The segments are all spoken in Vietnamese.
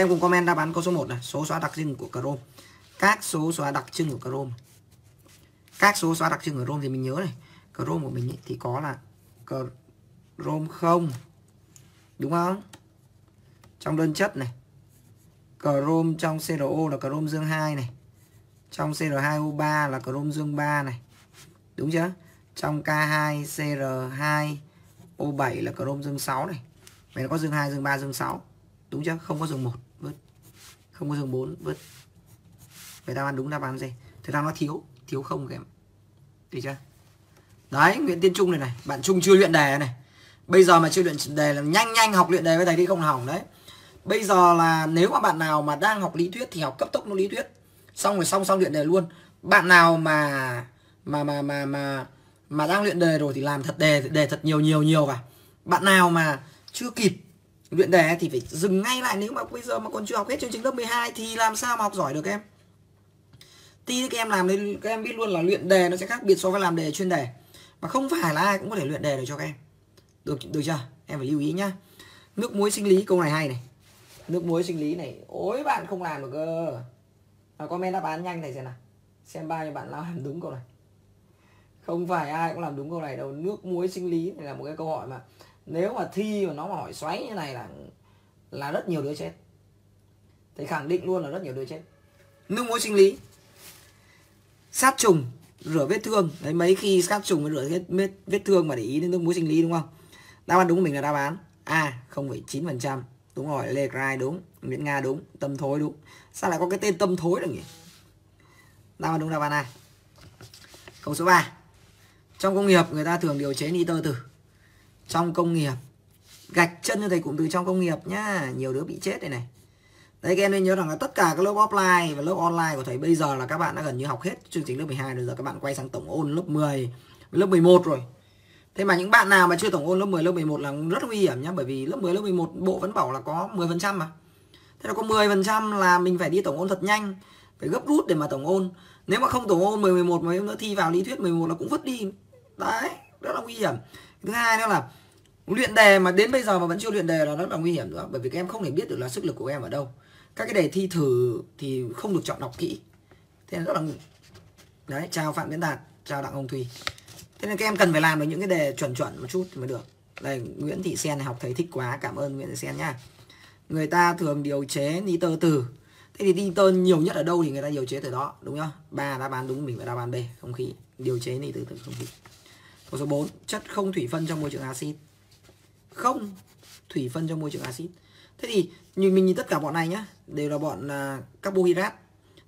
các em cùng comment đáp án câu số 1 này. Số xóa đặc trưng của Chrome. Các số xóa đặc trưng của Chrome. Các số xóa đặc trưng của Chrome thì mình nhớ này. Chrome của mình thì có là Chrome không? Đúng không? Trong đơn chất này. Chrome trong CRO là Chrome dương 2 này. Trong CR2O3 là Chrome dương 3 này. Đúng chưa? Trong K2 CR2 O7 là Chrome dương 6 này. Vậy nó có dương 2, dương 3, dương 6 Đúng chưa? Không có dương 1 không có dương 4 vứt Vậy đáp án đúng đáp án gì? Thực ra nó thiếu Thiếu không em, Được chưa? Đấy Nguyễn Tiên Trung này này. Bạn Trung chưa luyện đề này. Bây giờ mà chưa luyện đề là nhanh nhanh học luyện đề với thầy đi không hỏng đấy. Bây giờ là nếu mà bạn nào mà đang học lý thuyết thì học cấp tốc nó lý thuyết. Xong rồi xong xong luyện đề luôn. Bạn nào mà mà mà mà mà mà đang luyện đề rồi thì làm thật đề đề thật nhiều nhiều nhiều vào bạn nào mà chưa kịp luyện đề thì phải dừng ngay lại nếu mà bây giờ mà còn chưa học hết chương trình lớp 12 thì làm sao mà học giỏi được em? Tí các em làm nên các em biết luôn là luyện đề nó sẽ khác biệt so với làm đề chuyên đề. Và không phải là ai cũng có thể luyện đề được cho các em. Được được chưa? Em phải lưu ý nhá. Nước muối sinh lý câu này hay này. Nước muối sinh lý này. Ối bạn không làm được cơ. À, comment đáp án nhanh này xem nào. Xem bao nhiêu bạn làm đúng câu này. Không phải ai cũng làm đúng câu này đâu. Nước muối sinh lý này là một cái câu hỏi mà nếu mà thi mà nó mà hỏi xoáy như này là là rất nhiều đứa chết. Thì khẳng định luôn là rất nhiều đứa chết. Nước muối sinh lý. Sát trùng rửa vết thương. Đấy mấy khi sát trùng rửa vết, vết, vết thương mà để ý đến nước muối sinh lý đúng không? Đáp án đúng của mình là đáp án a 0,9% đúng rồi lê crai đúng nguyễn nga đúng tâm thối đúng. Sao lại có cái tên tâm thối được nhỉ? Đáp án đúng đáp án a. Câu số 3 trong công nghiệp người ta thường điều chế nitơ từ trong công nghiệp. Gạch chân cho thầy cụm từ trong công nghiệp nhá, nhiều đứa bị chết đây này. Đấy, các em nên nhớ rằng là tất cả các lớp offline và lớp online của thầy bây giờ là các bạn đã gần như học hết chương trình lớp 12 rồi, giờ các bạn quay sang tổng ôn lớp 10 lớp 11 rồi. Thế mà những bạn nào mà chưa tổng ôn lớp 10 lớp 11 là rất nguy hiểm nhá, bởi vì lớp 10 lớp 11 bộ vẫn bảo là có 10 phần trăm mà. Thế là có 10 phần trăm là mình phải đi tổng ôn thật nhanh, phải gấp rút để mà tổng ôn. Nếu mà không tổng ôn 10 11 mà em nữa thi vào lý thuyết 11 là cũng vứt đi. Đấy, rất là nguy hiểm. Thứ hai nữa là luyện đề mà đến bây giờ mà vẫn chưa luyện đề là rất là nguy hiểm nữa. Bởi vì các em không thể biết được là sức lực của em ở đâu. Các cái đề thi thử thì không được chọn đọc kỹ. Thế nên rất là đấy, chào phạm tiến đạt, chào đặng hồng thùy. Thế nên các em cần phải làm được những cái đề chuẩn chuẩn một chút thì mới được. Đây, nguyễn thị sen này học thấy thích quá, cảm ơn nguyễn thị sen nha. Người ta thường điều chế nitơ từ. Thế thì nitơ nhiều nhất ở đâu thì người ta điều chế từ đó, đúng không ba, đáp án đúng, mình phải đáp án b, không khí. Điều chế nitơ từ không khí. Câu số 4 chất không thủy phân trong môi trường axit không thủy phân trong môi trường axit. Thế thì nhìn mình nhìn tất cả bọn này nhá đều là bọn uh, carbohydrate.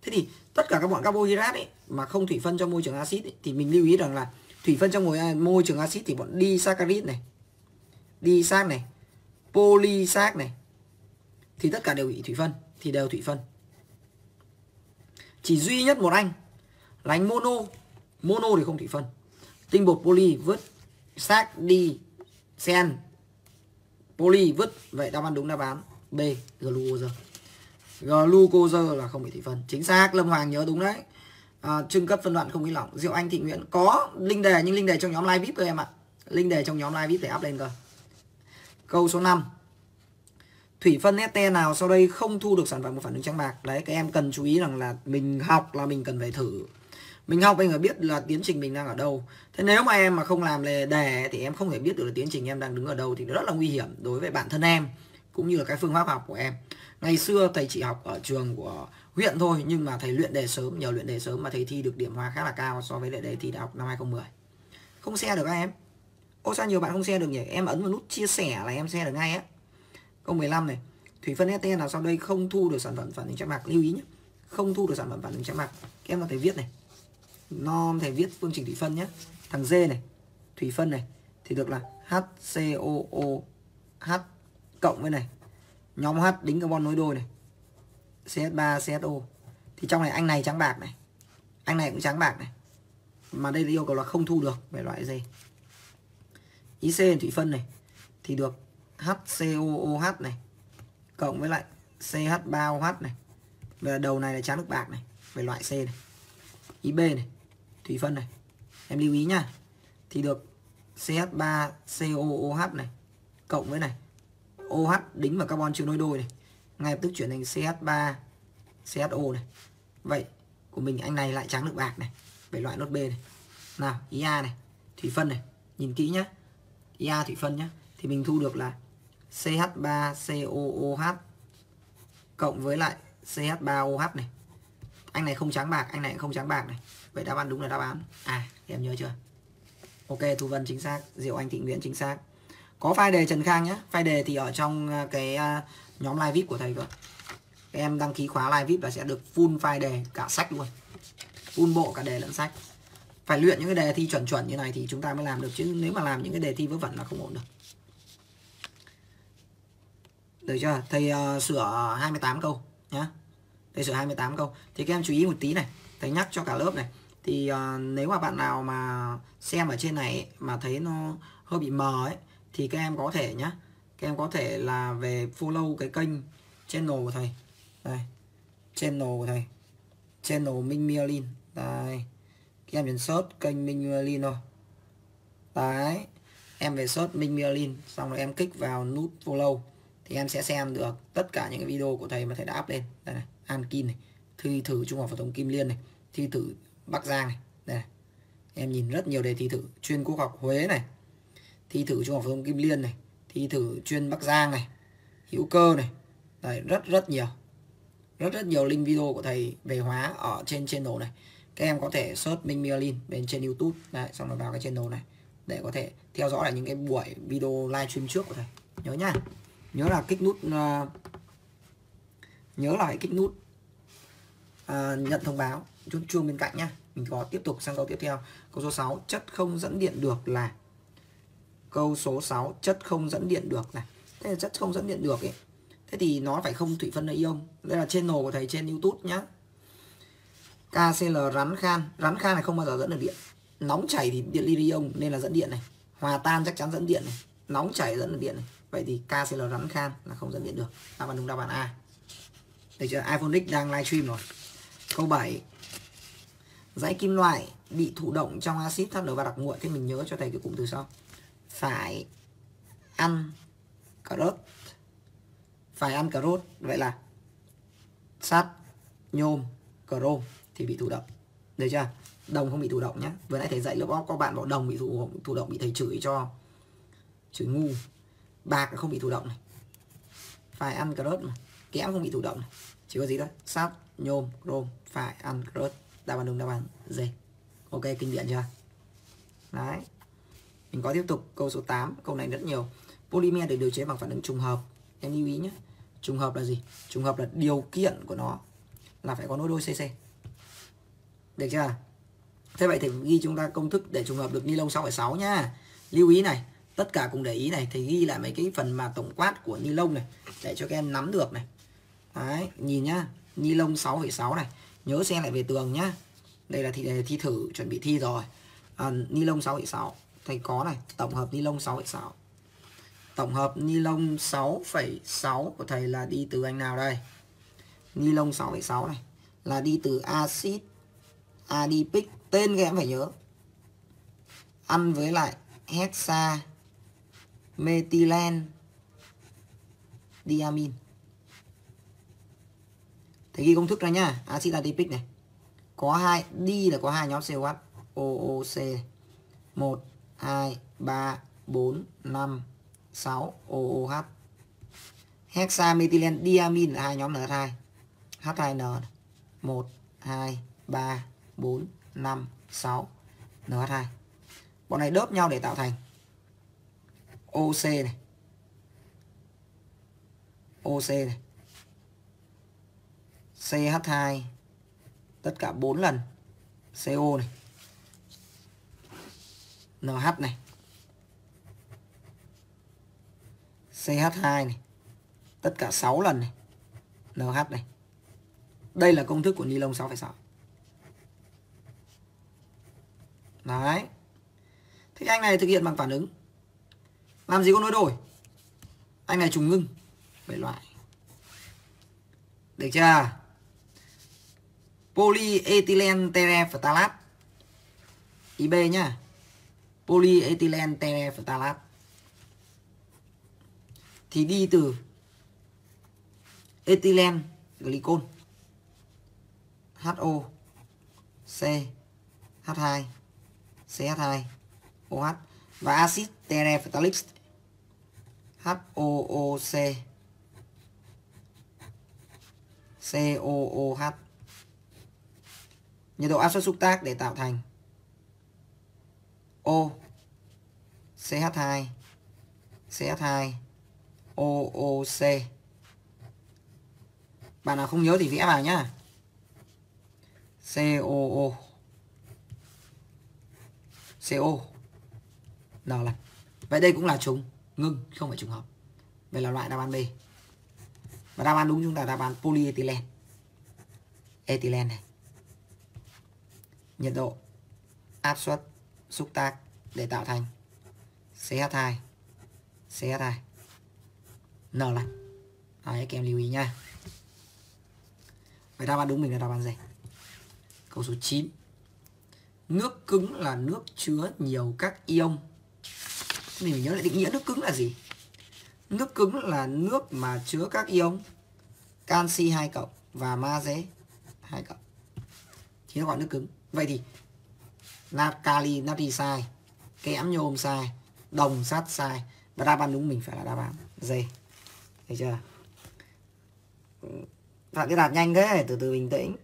Thế thì tất cả các bọn carbohydrate ấy mà không thủy phân trong môi trường axit ấy, thì mình lưu ý rằng là thủy phân trong môi, à, môi trường axit thì bọn disaccharide này disac này polysac này thì tất cả đều bị thủy phân thì đều thủy phân. Chỉ duy nhất một anh là anh mono. Mono thì không thủy phân. Tinh bột poly vứt sac đi sen poly vứt vậy đáp án đúng đáp án b glucose. Glucose là không bị thủy phân chính xác lâm hoàng nhớ đúng đấy. À, trưng cấp phân đoạn không khí lỏng. Diệu anh thị nguyễn có linh đề nhưng linh đề trong nhóm live vip thôi em ạ. Linh đề trong nhóm live vip để up lên cơ. Câu số 5 thủy phân este nào sau đây không thu được sản phẩm của phản ứng trắng bạc? Đấy các em cần chú ý rằng là mình học là mình cần phải thử mình học mình phải biết là tiến trình mình đang ở đâu. Thế nếu mà em mà không làm lề đề thì em không thể biết được là tiến trình em đang đứng ở đâu thì rất là nguy hiểm đối với bản thân em, cũng như là cái phương pháp học của em. Ngày xưa thầy chỉ học ở trường của huyện thôi, nhưng mà thầy luyện đề sớm, nhờ luyện đề sớm mà thầy thi được điểm hoa khá là cao so với lại đề thi đại học năm 2010 không xe được các em. Ô, sao nhiều bạn không xe được nhỉ? Em ấn vào nút chia sẻ là em xe được ngay á. Câu 15 này. Thủy phân ST nào sau đây không thu được sản phẩm phản ứng chạm mạc. Lưu ý nhé. Không thu được sản phẩm phản ứng chạm mạc. Em có thể viết này nó thầy viết phương trình thủy phân nhé. Thằng D này, thủy phân này, thì được là HCOOH cộng với này, nhóm H đính carbon nối đôi này CH3 CSO thì trong này anh này trắng bạc này, anh này cũng trắng bạc này, mà đây là yêu cầu là không thu được về loại gì IC thủy phân này, thì được HCOOH này, cộng với lại CH3OH này. Về đầu này là trắng nước bạc này, về loại C này. IB này thủy phân này. Em lưu ý nhá. Thì được CH3COOH này, cộng với này. OH đính vào carbon chưa nối đôi này. Ngay lập tức chuyển thành CH3 CHO này. Vậy của mình anh này lại trắng được bạc này. Về loại nốt B này. Nào IA này. Thủy phân này. Nhìn kỹ nhá. IA thủy phân nhá. Thì mình thu được là CH3COOH cộng với lại CH3OH này anh này không trắng bạc anh này không trắng bạc này. Vậy đáp án đúng là đáp án. À em nhớ chưa? Ok thu vân chính xác diệu anh thị nguyễn chính xác. Có file đề trần khang nhé file đề thì ở trong à, cái à, nhóm live vip của thầy cơ. Em đăng ký khóa live vip là sẽ được full file đề cả sách luôn. Full bộ cả đề lẫn sách. Phải luyện những cái đề thi chuẩn chuẩn như này thì chúng ta mới làm được chứ nếu mà làm những cái đề thi vớ vẩn là không ổn được. Được chưa? Thầy uh, sửa 28 câu nhá thầy sửa 28 câu. Thì các em chú ý một tí này thầy nhắc cho cả lớp này. Thì uh, nếu mà bạn nào mà xem ở trên này mà thấy nó hơi bị mờ ấy thì các em có thể nhá. Các em có thể là về follow cái kênh channel của thầy. Đây channel của thầy. Channel Minh Myelin đây các em nhấn search kênh Minh Myelin thôi. Đấy em về search Minh Myelin xong rồi em kích vào nút follow thì em sẽ xem được tất cả những cái video của thầy mà thầy đã up lên. Đây này. An Kim này thi thử Trung học phổ thông Kim Liên này thi thử Bắc Giang này. Đây này. em nhìn rất nhiều đề thi thử chuyên quốc học Huế này thi thử Trung học phổ thông Kim Liên này thi thử chuyên Bắc Giang này hữu cơ này. Đây rất rất nhiều. Rất rất nhiều link video của thầy về hóa ở trên channel này. Các em có thể search Minh Mialin bên trên YouTube. Đấy xong rồi vào cái channel này để có thể theo dõi lại những cái buổi video livestream trước của thầy. Nhớ nhá nhớ là kích nút uh, nhớ là hãy kích nút Ờ, nhận thông báo chuông chuông bên cạnh nhá. Mình có tiếp tục sang câu tiếp theo. Câu số 6 chất không dẫn điện được là. Câu số 6 chất không dẫn điện được này thế là chất không dẫn điện được ấy thế thì nó phải không thủy phân là ion. Đây là channel của thầy trên youtube nhá. KCl rắn khan. Rắn khan này không bao giờ dẫn được điện. Nóng chảy thì điện lithium nên là dẫn điện này. Hòa tan chắc chắn dẫn điện này. Nóng chảy dẫn được điện này. Vậy thì KCl rắn khan là không dẫn điện được. Đáp án đúng, đáp án A. Được chưa? iPhone X đang livestream rồi câu 7 dãy kim loại bị thụ động trong axit thắt và đặc nguội thì mình nhớ cho thầy cái cụm từ sau. Phải ăn cà rốt. Phải ăn cà rốt. Vậy là sắt nhôm crom thì bị thụ động. Được chưa? Đồng không bị thụ động nhé vừa nãy thầy dạy lớp có bạn bảo đồng bị thụ, thụ động bị thầy chửi cho chửi ngu. Bạc không bị thụ động này. Phải ăn cà rốt mà. Kẽm không bị thụ động này. Chỉ có gì đó sắt nhôm chrome phải ăn rớt. đa đáp án đúng đáp án D. Ok kinh điển chưa? Đấy. Mình có tiếp tục câu số 8 câu này rất nhiều. Polymer được điều chế bằng phản ứng trùng hợp. Em lưu ý nhé. Trùng hợp là gì? Trùng hợp là điều kiện của nó là phải có nối đôi cc được chưa? Thế vậy thì ghi chúng ta công thức để trùng hợp được ni lông 6,6 nhá. Lưu ý này tất cả cùng để ý này thì ghi lại mấy cái phần mà tổng quát của ni lông này để cho các em nắm được này. Đấy nhìn nhá ni lông 6,6 này. Nhớ xem lại về tường nhá. Đây là thi, thi thử chuẩn bị thi rồi. À, ni lông 6,6 thầy có này tổng hợp ni lông 6,6 tổng hợp ni lông 6,6 của thầy là đi từ anh nào đây? Ni lông 6,6 này là đi từ axit adipic tên các em phải nhớ. Ăn với lại hexa methylen diamin thì ghi công thức ra nhá. Axit adipic này. Có hai đi là có hai nhóm COH OOC 1 2 3 4 5 6 OOH hexamethylene diamin là hai nhóm NH2 H2N 1 2 3 4 5 6 NH2 bọn này đớp nhau để tạo thành OC này. OC này. CH2 tất cả 4 lần CO này NH này CH2 này tất cả 6 lần này NH này. Đây là công thức của ni lông 6,6 đấy. Thế anh này thực hiện bằng phản ứng. Làm gì có nối đổi anh này trùng ngưng bảy loại. Được chưa? Polyethylene terephthalate. IB nhá. Polyethylene terephthalate. Thì đi từ ethylene, glycol HO C H2 CH2 OH và axit terephthalic HOOC COOH nhiệt độ áp suất xúc tác để tạo thành. O CH2 CH2 OOC bạn nào không nhớ thì vẽ vào nhá. COO CO N là Vậy đây cũng là trùng. Ngưng, không phải trùng hợp. Vậy là loại đáp án B. Và đáp án đúng chúng ta đáp án polyethylene. Ethylene này. Nhiệt độ Áp suất Xúc tác Để tạo thành. CH2 CH2 N lạnh Đấy, các em lưu ý nha. Vậy đáp án đúng mình là đáp án gì? Câu số 9 Nước cứng là nước chứa nhiều các ion Mình nhớ lại định nghĩa nước cứng là gì. Nước cứng là nước mà chứa các ion Canxi 2 cộng và magie 2 cộng. Thì nó gọi nước cứng. Vậy thì nat kali natri sai kẽm nhôm sai đồng sắt sai và đáp án đúng mình phải là đáp án D. Thấy chưa? Phạm cái đạt nhanh thế từ từ bình tĩnh.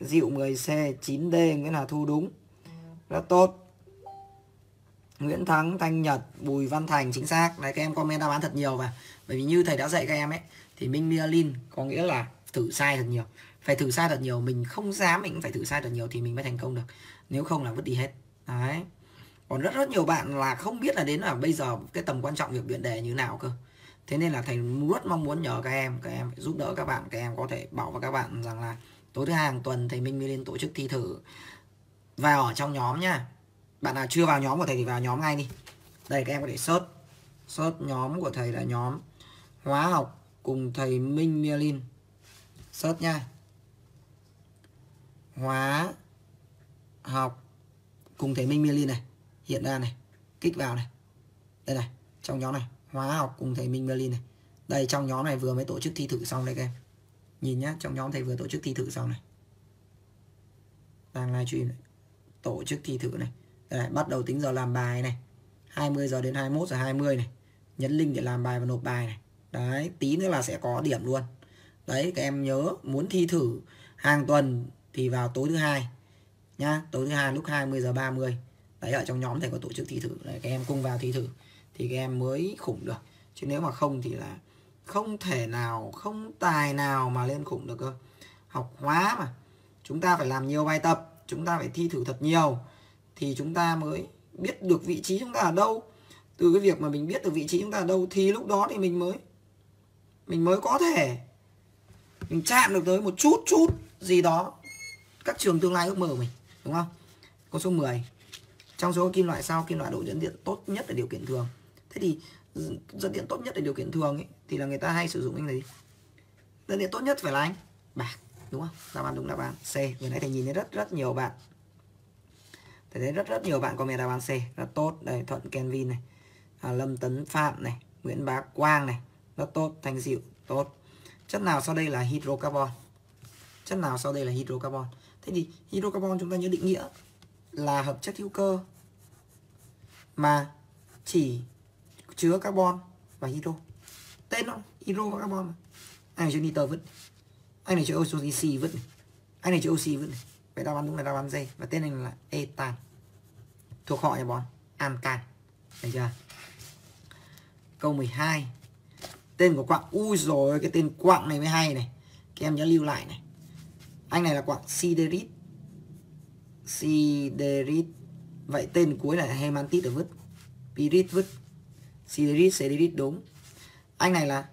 Dịu 10C 9D nguyễn hà thu đúng. Rất tốt. Nguyễn Thắng, Thanh Nhật, Bùi Văn Thành chính xác. Đấy các em comment đáp án thật nhiều và bởi vì như thầy đã dạy các em ấy thì Minh Myelin có nghĩa là thử sai thật nhiều phải thử sai thật nhiều, mình không dám, mình cũng phải thử sai thật nhiều thì mình mới thành công được. Nếu không là vứt đi hết. Đấy. Còn rất rất nhiều bạn là không biết là đến là bây giờ cái tầm quan trọng việc biện đề như nào cơ. Thế nên là thầy rất mong muốn nhờ các em các em phải giúp đỡ các bạn, các em có thể bảo với các bạn rằng là tối thứ hai hàng tuần thầy Minh Myelin tổ chức thi thử. Vào ở trong nhóm nha. Bạn nào chưa vào nhóm của thầy thì vào nhóm ngay đi. Đây, các em có thể search search nhóm của thầy là nhóm hóa học cùng thầy Minh Mielin search nha hóa học cùng thầy Minh myelin này hiện ra này kích vào này. Đây này trong nhóm này hóa học cùng thầy Minh Mielin này. Đây trong nhóm này vừa mới tổ chức thi thử xong đây các em. Nhìn nhá trong nhóm thầy vừa tổ chức thi thử xong này. Đang livestream này. Tổ chức thi thử này. Đây, bắt đầu tính giờ làm bài này. 20 giờ đến 21 giờ 20 này. Nhấn link để làm bài và nộp bài này. Đấy tí nữa là sẽ có điểm luôn. Đấy các em nhớ muốn thi thử hàng tuần thì vào tối thứ hai nhá. Tối thứ hai lúc 20 giờ 30 đấy, ở trong nhóm thầy có tổ chức thi thử. Đấy, các em cùng vào thi thử thì các em mới khủng được. Chứ nếu mà không thì là không thể nào, không tài nào mà lên khủng được cơ. Học hóa mà. Chúng ta phải làm nhiều bài tập, chúng ta phải thi thử thật nhiều thì chúng ta mới biết được vị trí chúng ta ở đâu. Từ cái việc mà mình biết được vị trí chúng ta ở đâu thì lúc đó thì mình mới mình mới có thể, mình chạm được tới một chút chút gì đó các trường tương lai ước mơ của mình đúng không? Câu số 10 trong số kim loại sau kim loại độ dẫn điện tốt nhất ở điều kiện thường. Thế thì dẫn điện tốt nhất ở điều kiện thường ấy, thì là người ta hay sử dụng anh gì? Dẫn điện tốt nhất phải là anh bạc đúng không? Đáp án đúng đáp án C. Vừa nãy thầy nhìn thấy rất rất nhiều bạn. Thầy thấy rất rất nhiều bạn comment đáp án C. Rất tốt. Đây Thuận Kenvin này. À, Lâm Tấn Phạm này. Nguyễn Bá Quang này. Rất tốt. Thanh Diệu tốt. Chất nào sau đây là hydrocarbon? Chất nào sau đây là hydrocarbon? Thế thì hydrocarbon chúng ta nhớ định nghĩa là hợp chất hữu cơ mà chỉ chứa carbon và hydro. Tên nó, hydro và carbon mà. anh này chứa nitơ vứt anh này chứa oxy vứt anh này chứa oxy vứt vậy đáp án đúng là đáp án dây và tên này là etan thuộc họ nhà bón ancan được chưa? Câu 12 tên của quặng ui rồi cái tên quặng này mới hay này. Các em nhớ lưu lại này anh này là quặng siderit. Siderit. Vậy tên cuối là hemantit ở vứt. Pirit vứt. Siderit siderit đúng anh này là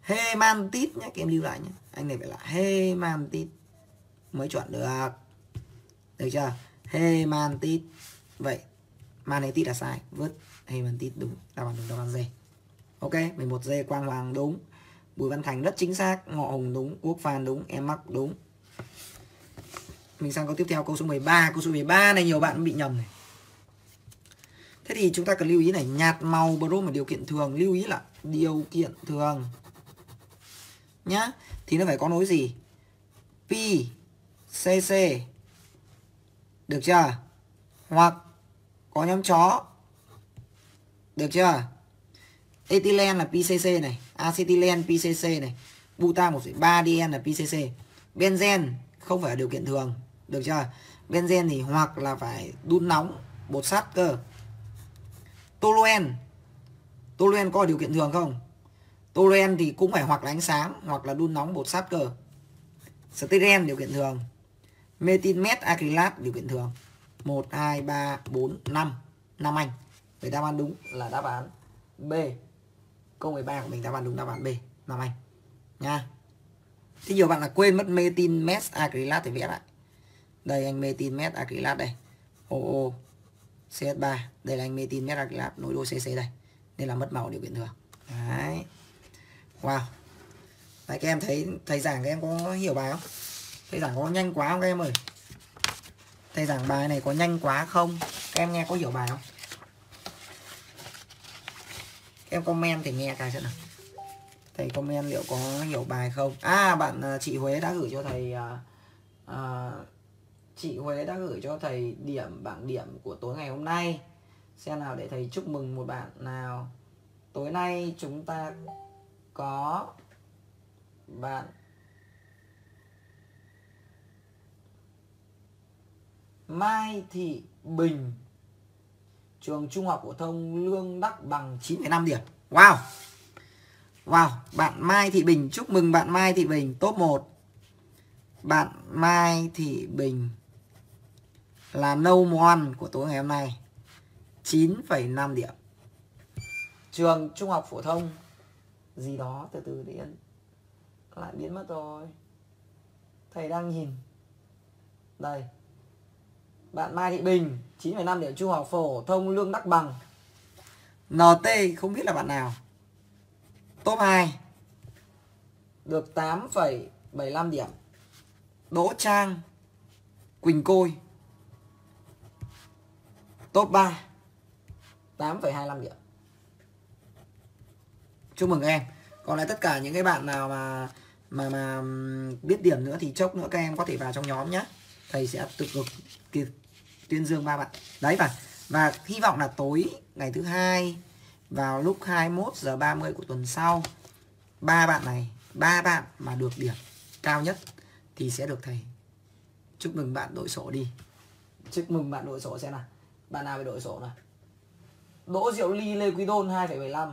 hemantit nhé các em lưu lại nhé anh này phải là hemantit mới chọn được. Được chưa? Hemantit. Vậy manetit là sai. Vứt hemantit đúng. Đáp án đúng, đáp án D ok 11 D quang hoàng đúng. Bùi Văn Thành rất chính xác. Ngọ Hùng đúng, Quốc Phan đúng, Em Mắc đúng mình sang câu tiếp theo câu số 13 câu số 13 này nhiều bạn bị nhầm này. Thế thì chúng ta cần lưu ý này nhạt màu brom mà điều kiện thường. Lưu ý là điều kiện thường. Nhá thì nó phải có nối gì? P cc được chưa? Hoặc có nhóm chó. Được chưa? Ethylene là PCC này acetylene PCC này. Buta 1,3 DN là PCC benzen không phải là điều kiện thường được chưa? Benzen thì hoặc là phải đun nóng, bột sắt cơ. Toluen. Toluen có điều kiện thường không? Toluen thì cũng phải hoặc là ánh sáng, hoặc là đun nóng, bột sắt cơ. Styren điều kiện thường. Metinmet acrylat điều kiện thường. 1 2 3 4 5 5 anh. Vậy đáp án đúng là đáp án B. Câu 13 của mình đáp án đúng đáp án B. 5 anh. Nha. Thì nhiều bạn là quên mất metinmet acrylat thì vẽ lại đây anh metin met acrylat đây OO CS3 đây là anh metin met acrylat nối đôi CC đây. Nên là mất màu điều kiện thường đấy. Wow. Đấy các em thấy thầy giảng các em có hiểu bài không? Thầy giảng có nhanh quá không các em ơi? Thầy giảng bài này có nhanh quá không? Các em nghe có hiểu bài không? Các em comment thì nghe cái xem nào. Thầy comment liệu có hiểu bài không? À bạn à, chị Huế đã gửi cho thầy uh, uh, chị Huế đã gửi cho thầy điểm bảng điểm của tối ngày hôm nay. Xem nào để thầy chúc mừng một bạn nào. Tối nay chúng ta có bạn Mai Thị Bình Trường Trung học phổ thông Lương Đắc bằng 9,5 điểm. Wow! Wow! Bạn Mai Thị Bình Chúc mừng bạn Mai Thị Bình Top 1 Bạn Mai Thị Bình. Là nâu no của tối ngày hôm nay. 9,5 điểm. Trường Trung học phổ thông Gì đó từ từ điện Lại biến mất rồi. Thầy đang nhìn. Đây. Bạn Mai Thị Bình 9,5 điểm trung học phổ thông Lương Đắc Bằng. NT không biết là bạn nào. Top 2 Được 8,75 điểm. Đỗ Trang Quỳnh Côi. Top 3 8,25 điểm. Chúc mừng em. Còn lại tất cả những cái bạn nào mà mà mà biết điểm nữa thì chốc nữa các em có thể vào trong nhóm nhé thầy sẽ tự cực tuyên dương ba bạn. Đấy và và hy vọng là tối ngày thứ hai vào lúc 21 giờ 30 của tuần sau ba bạn này ba bạn mà được điểm cao nhất thì sẽ được thầy. Chúc mừng bạn đội sổ đi. Chúc mừng bạn đội sổ xem nào bạn nào bị đội sổ nào? Đỗ Diệu Ly Lê Quý Đôn 2,75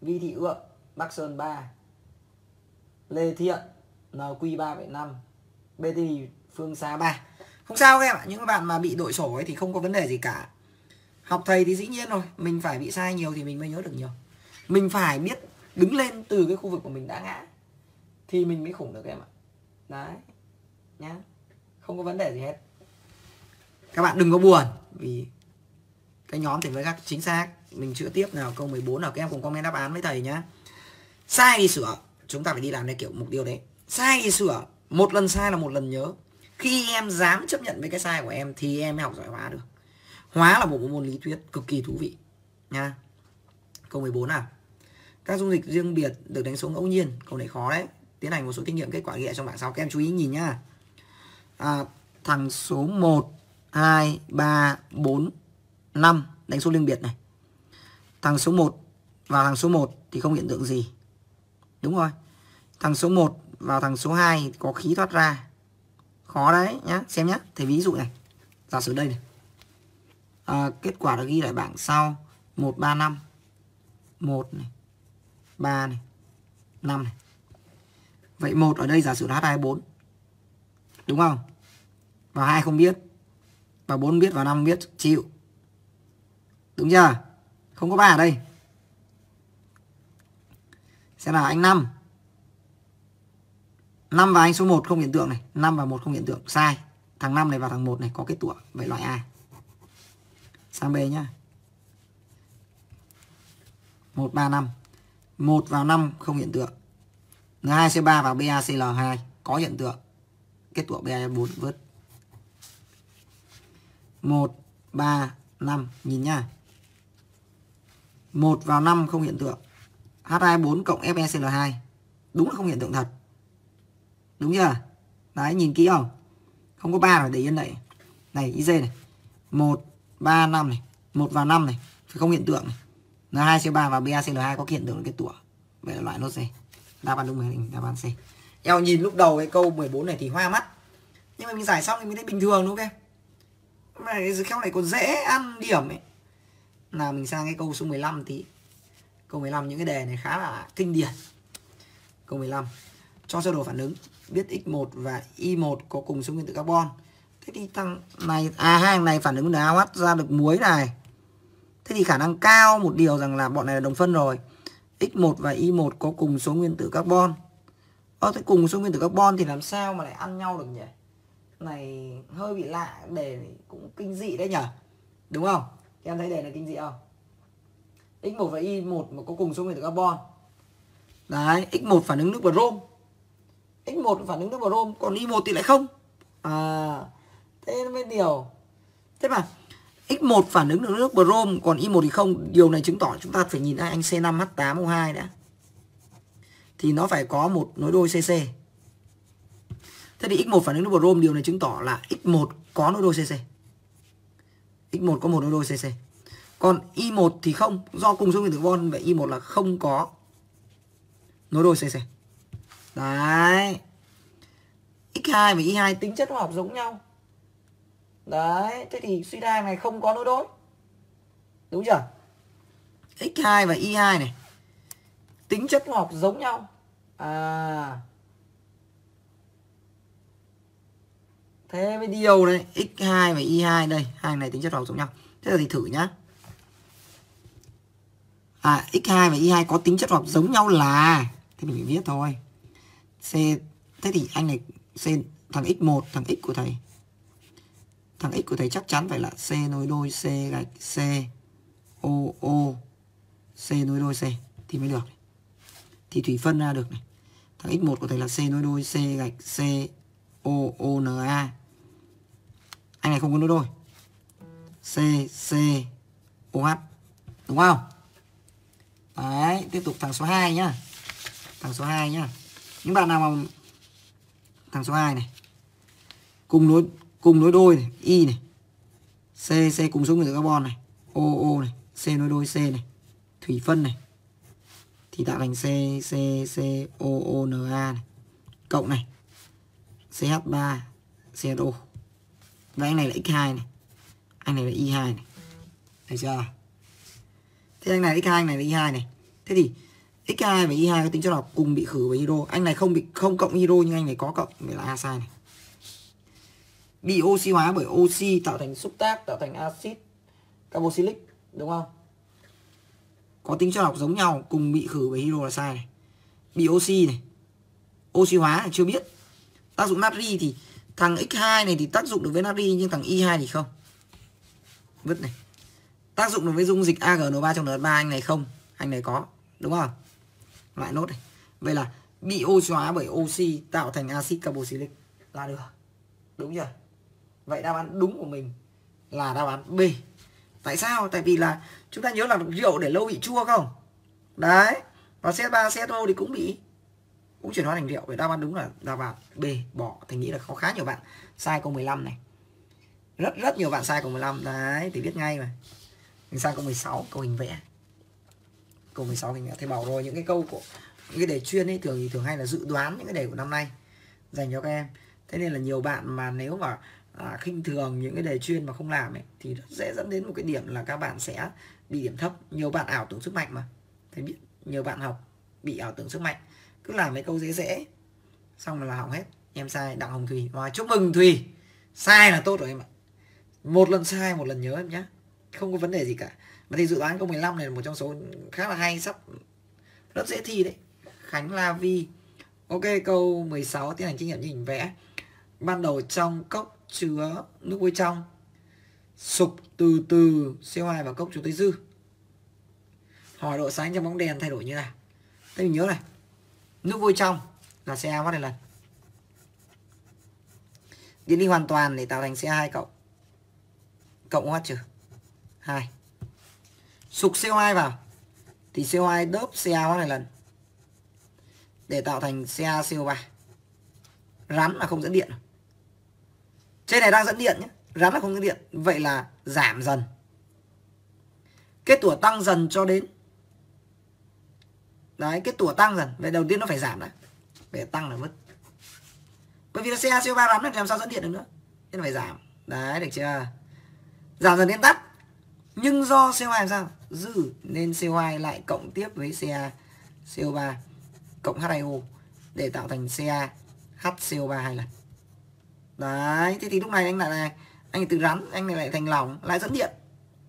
Vi Thị Ượng Bắc Sơn 3 Lê Thiện NQ 3,5 BT Phương Xá 3 không sao các em ạ những bạn mà bị đội sổ ấy thì không có vấn đề gì cả. Học thầy thì dĩ nhiên rồi mình phải bị sai nhiều thì mình mới nhớ được nhiều. Mình phải biết đứng lên từ cái khu vực của mình đã ngã thì mình mới khủng được các em ạ. Đấy nhá. Không có vấn đề gì hết các bạn đừng có buồn vì cái nhóm thì với các chính xác. Mình chữa tiếp nào câu 14 nào các em cùng comment đáp án với thầy nhá. Sai thì sửa. Chúng ta phải đi làm cái kiểu mục tiêu đấy. Sai thì sửa. Một lần sai là một lần nhớ. Khi em dám chấp nhận với cái sai của em thì em mới học giỏi hóa được. Hóa là một bộ môn lý thuyết cực kỳ thú vị nha. Câu 14 nào. Các dung dịch riêng biệt được đánh số ngẫu nhiên. Câu này khó đấy. Tiến hành một số kinh nghiệm kết quả ghi lại trong bảng sau. Các em chú ý nhìn nhá. À, thằng số 1 2 3 4 5 đánh số liên biệt này. Thằng số 1 vào thằng số 1 thì không hiện tượng gì. Đúng rồi. Thằng số 1 vào thằng số 2 có khí thoát ra. Khó đấy nhá xem nhá. Thầy ví dụ này. Giả sử đây này. À, kết quả được ghi lại bảng sau. 1, 3, 5 1 này. 3 này. 5 này. Vậy 1 ở đây giả sử là H24 đúng không? Và 2 không biết và 4 biết và 5 biết, chịu. Đúng chưa? Không có 3 ở đây. Sẽ là anh 5. 5 và anh số 1 không hiện tượng này. 5 và 1 không hiện tượng. Sai. Thằng 5 này và thằng 1 này có cái tủa. Vậy loại A. Sang B nhá. 1 3 5 1 vào 5 không hiện tượng. N2C3 vào BACL2 có hiện tượng. Kết tủa BA4 vớt 1 3 5 nhìn nha. 1 vào 5 không hiện tượng. H24 cộng FeCl2. Đúng là không hiện tượng thật. Đúng chưa? Đấy, nhìn kỹ không? Không có 3 rồi, để yên đấy. Này, IC này. 1, 3, 5 này. 1 vào 5 này. Phải không hiện tượng này. N2CO3 và BaCl2 có hiện tượng cái tủa. Vậy là loại nốt C. Đáp án đúng mình, đáp án C. Eo nhìn lúc đầu cái câu 14 này thì hoa mắt. Nhưng mà mình giải xong thì mình thấy bình thường đúng không em? Mà cái khéo này còn dễ ăn điểm ấy. là mình sang cái câu số 15 tí câu 15 những cái đề này khá là kinh điển. Câu 15. Cho sơ đồ phản ứng biết x1 và y1 có cùng số nguyên tử carbon. Thế thì thằng này à hai thằng này phản ứng NaOH ra được muối này. Thế thì khả năng cao một điều rằng là bọn này là đồng phân rồi. x1 và y1 có cùng số nguyên tử carbon. Ờ thế cùng số nguyên tử carbon thì làm sao mà lại ăn nhau được nhỉ? Này hơi bị lạ, đề này cũng kinh dị đấy nhở Đúng không? Em thấy đề này kinh dị không? x1 và y1 mà có cùng số nguyên tử carbon. Đấy, x1 phản ứng nước brom. x1 phản ứng nước brom, còn y1 thì lại không. À, thế mới điều. Thế mà x1 phản ứng được nước brom còn y1 thì không. Điều này chứng tỏ chúng ta phải nhìn anh C5H8O2 đã thì nó phải có một nối đôi CC. Thế thì x1 phản ứng với brom điều này chứng tỏ là x1 có nối đôi CC. x1 có một nối đôi CC. Còn y1 thì không, do cùng số nguyên tử carbon vậy y1 là không có nối đôi CC. Đấy. x2 và y2 tính chất hóa học giống nhau. Đấy, thế thì suy ra này không có nối đôi. Đúng chưa? x2 và y2 này tính chất hóa học giống nhau à thế với điều này x2 và y2 đây, hai này tính chất hóa học giống nhau. Thế là thì thử nhá. À x2 và y2 có tính chất học giống nhau là, thì mình phải viết thôi. C, thế thì anh này, c, thằng x1 thằng x của thầy. Thằng x của thầy chắc chắn phải là c nối đôi c gạch c, o o, c nối đôi c, thì mới được. Thì thủy phân ra được này. Thằng x1 của thầy là c nối đôi c gạch c, o o, n a anh này không có nối đôi. C c OH đúng không? Đấy, tiếp tục thằng số 2 nhá. Thằng số 2 nhá. Những bạn nào mà thằng số 2 này, cùng nối cùng nối đôi này, y này, c c cùng số người carbon này, o o này, c nối đôi, c này, thủy phân này, thì tạo thành C C C, O O, N, A này. cộng này CH3 CHO và anh này là X2 này. Anh này là Y2 này. Thấy chưa? Thế anh này là X2 anh này là Y2 này. Thế thì X2 và Y2 có tính chất nào cùng bị khử với hydro. Anh này không bị, không cộng hydro nhưng anh này có cộng vậy là A sai này. Bị oxy hóa bởi oxy tạo thành xúc tác tạo thành axit carboxylic, đúng không? Có tính chất học giống nhau, cùng bị khử với hydro là sai này. Bị oxy này. Oxy hóa chưa biết. Tác dụng natri thì thằng x2 này thì tác dụng được với natri nhưng thằng y2 thì không. Vứt này. Tác dụng được với dung dịch AgNO3 trong NH3 anh này không. Anh này có, đúng không? Lại nốt này. Vậy là bị oxy hóa bởi oxy tạo thành axit carboxylic là được. Đúng chưa? Vậy đáp án đúng của mình là đáp án B. Tại sao? Tại vì là chúng ta nhớ là rượu để lâu bị chua không? Đấy. Và C3 CO thì cũng bị cũng chuyển hóa thành rượu vậy đáp án đúng là đáp án B bỏ. Thì nghĩ là có khá nhiều bạn sai câu 15 này. Rất rất nhiều bạn sai câu 15 đấy thì biết ngay mà. Mình sang câu 16 câu hình vẽ. Câu 16 hình vẽ. Thầy bảo rồi những cái câu của những cái đề chuyên ấy thường thì thường hay là dự đoán những cái đề của năm nay dành cho các em. Thế nên là nhiều bạn mà nếu mà à, khinh thường những cái đề chuyên mà không làm ấy thì rất dễ dẫn đến một cái điểm là các bạn sẽ bị điểm thấp. Nhiều bạn ảo tưởng sức mạnh mà. Thầy biết nhiều bạn học bị ảo tưởng sức mạnh cứ làm mấy câu dễ dễ. Xong là hỏng hết. Em sai, đặng hồng thùy. Và chúc mừng thùy. Sai là tốt rồi em ạ. Một lần sai, một lần nhớ em nhé không có vấn đề gì cả. Mà thì dự đoán câu 15 này là một trong số khá là hay, sắp rất dễ thi đấy. Khánh La Vi. Ok, câu 16 tiến hành kinh nghiệm hình vẽ. Ban đầu trong cốc chứa nước muối trong. Sục từ từ CO2 vào cốc chứa tới dư. Hỏi độ sáng trong bóng đèn thay đổi như nào? Thế mình nhớ này nút vui trong là Ca phát này lần. Điện đi hoàn toàn để tạo thành Ca2 cộng cộng OH trừ. 2 sục CO2 vào, thì CO2 đớp CA hóa này lần. Để tạo thành CA CO3 rắn là không dẫn điện. Trên này đang dẫn điện nhé. Rắn là không dẫn điện. Vậy là giảm dần. Kết tủa tăng dần cho đến đấy, cái tủa tăng dần. Vậy đầu tiên nó phải giảm đã. Phải tăng là mất. Bởi vì nó xe CO3 lắm thì làm sao dẫn điện được nữa? Nên nó phải giảm. Đấy, được chưa? Giảm dần đến tắt. Nhưng do CO2 làm sao? Dư nên CO2 lại cộng tiếp với CA CO3 cộng H2O để tạo thành Ca HCO3 hai lần. Đấy, thế thì lúc này anh lại này, anh từ rắn, anh này lại thành lỏng, lại dẫn điện.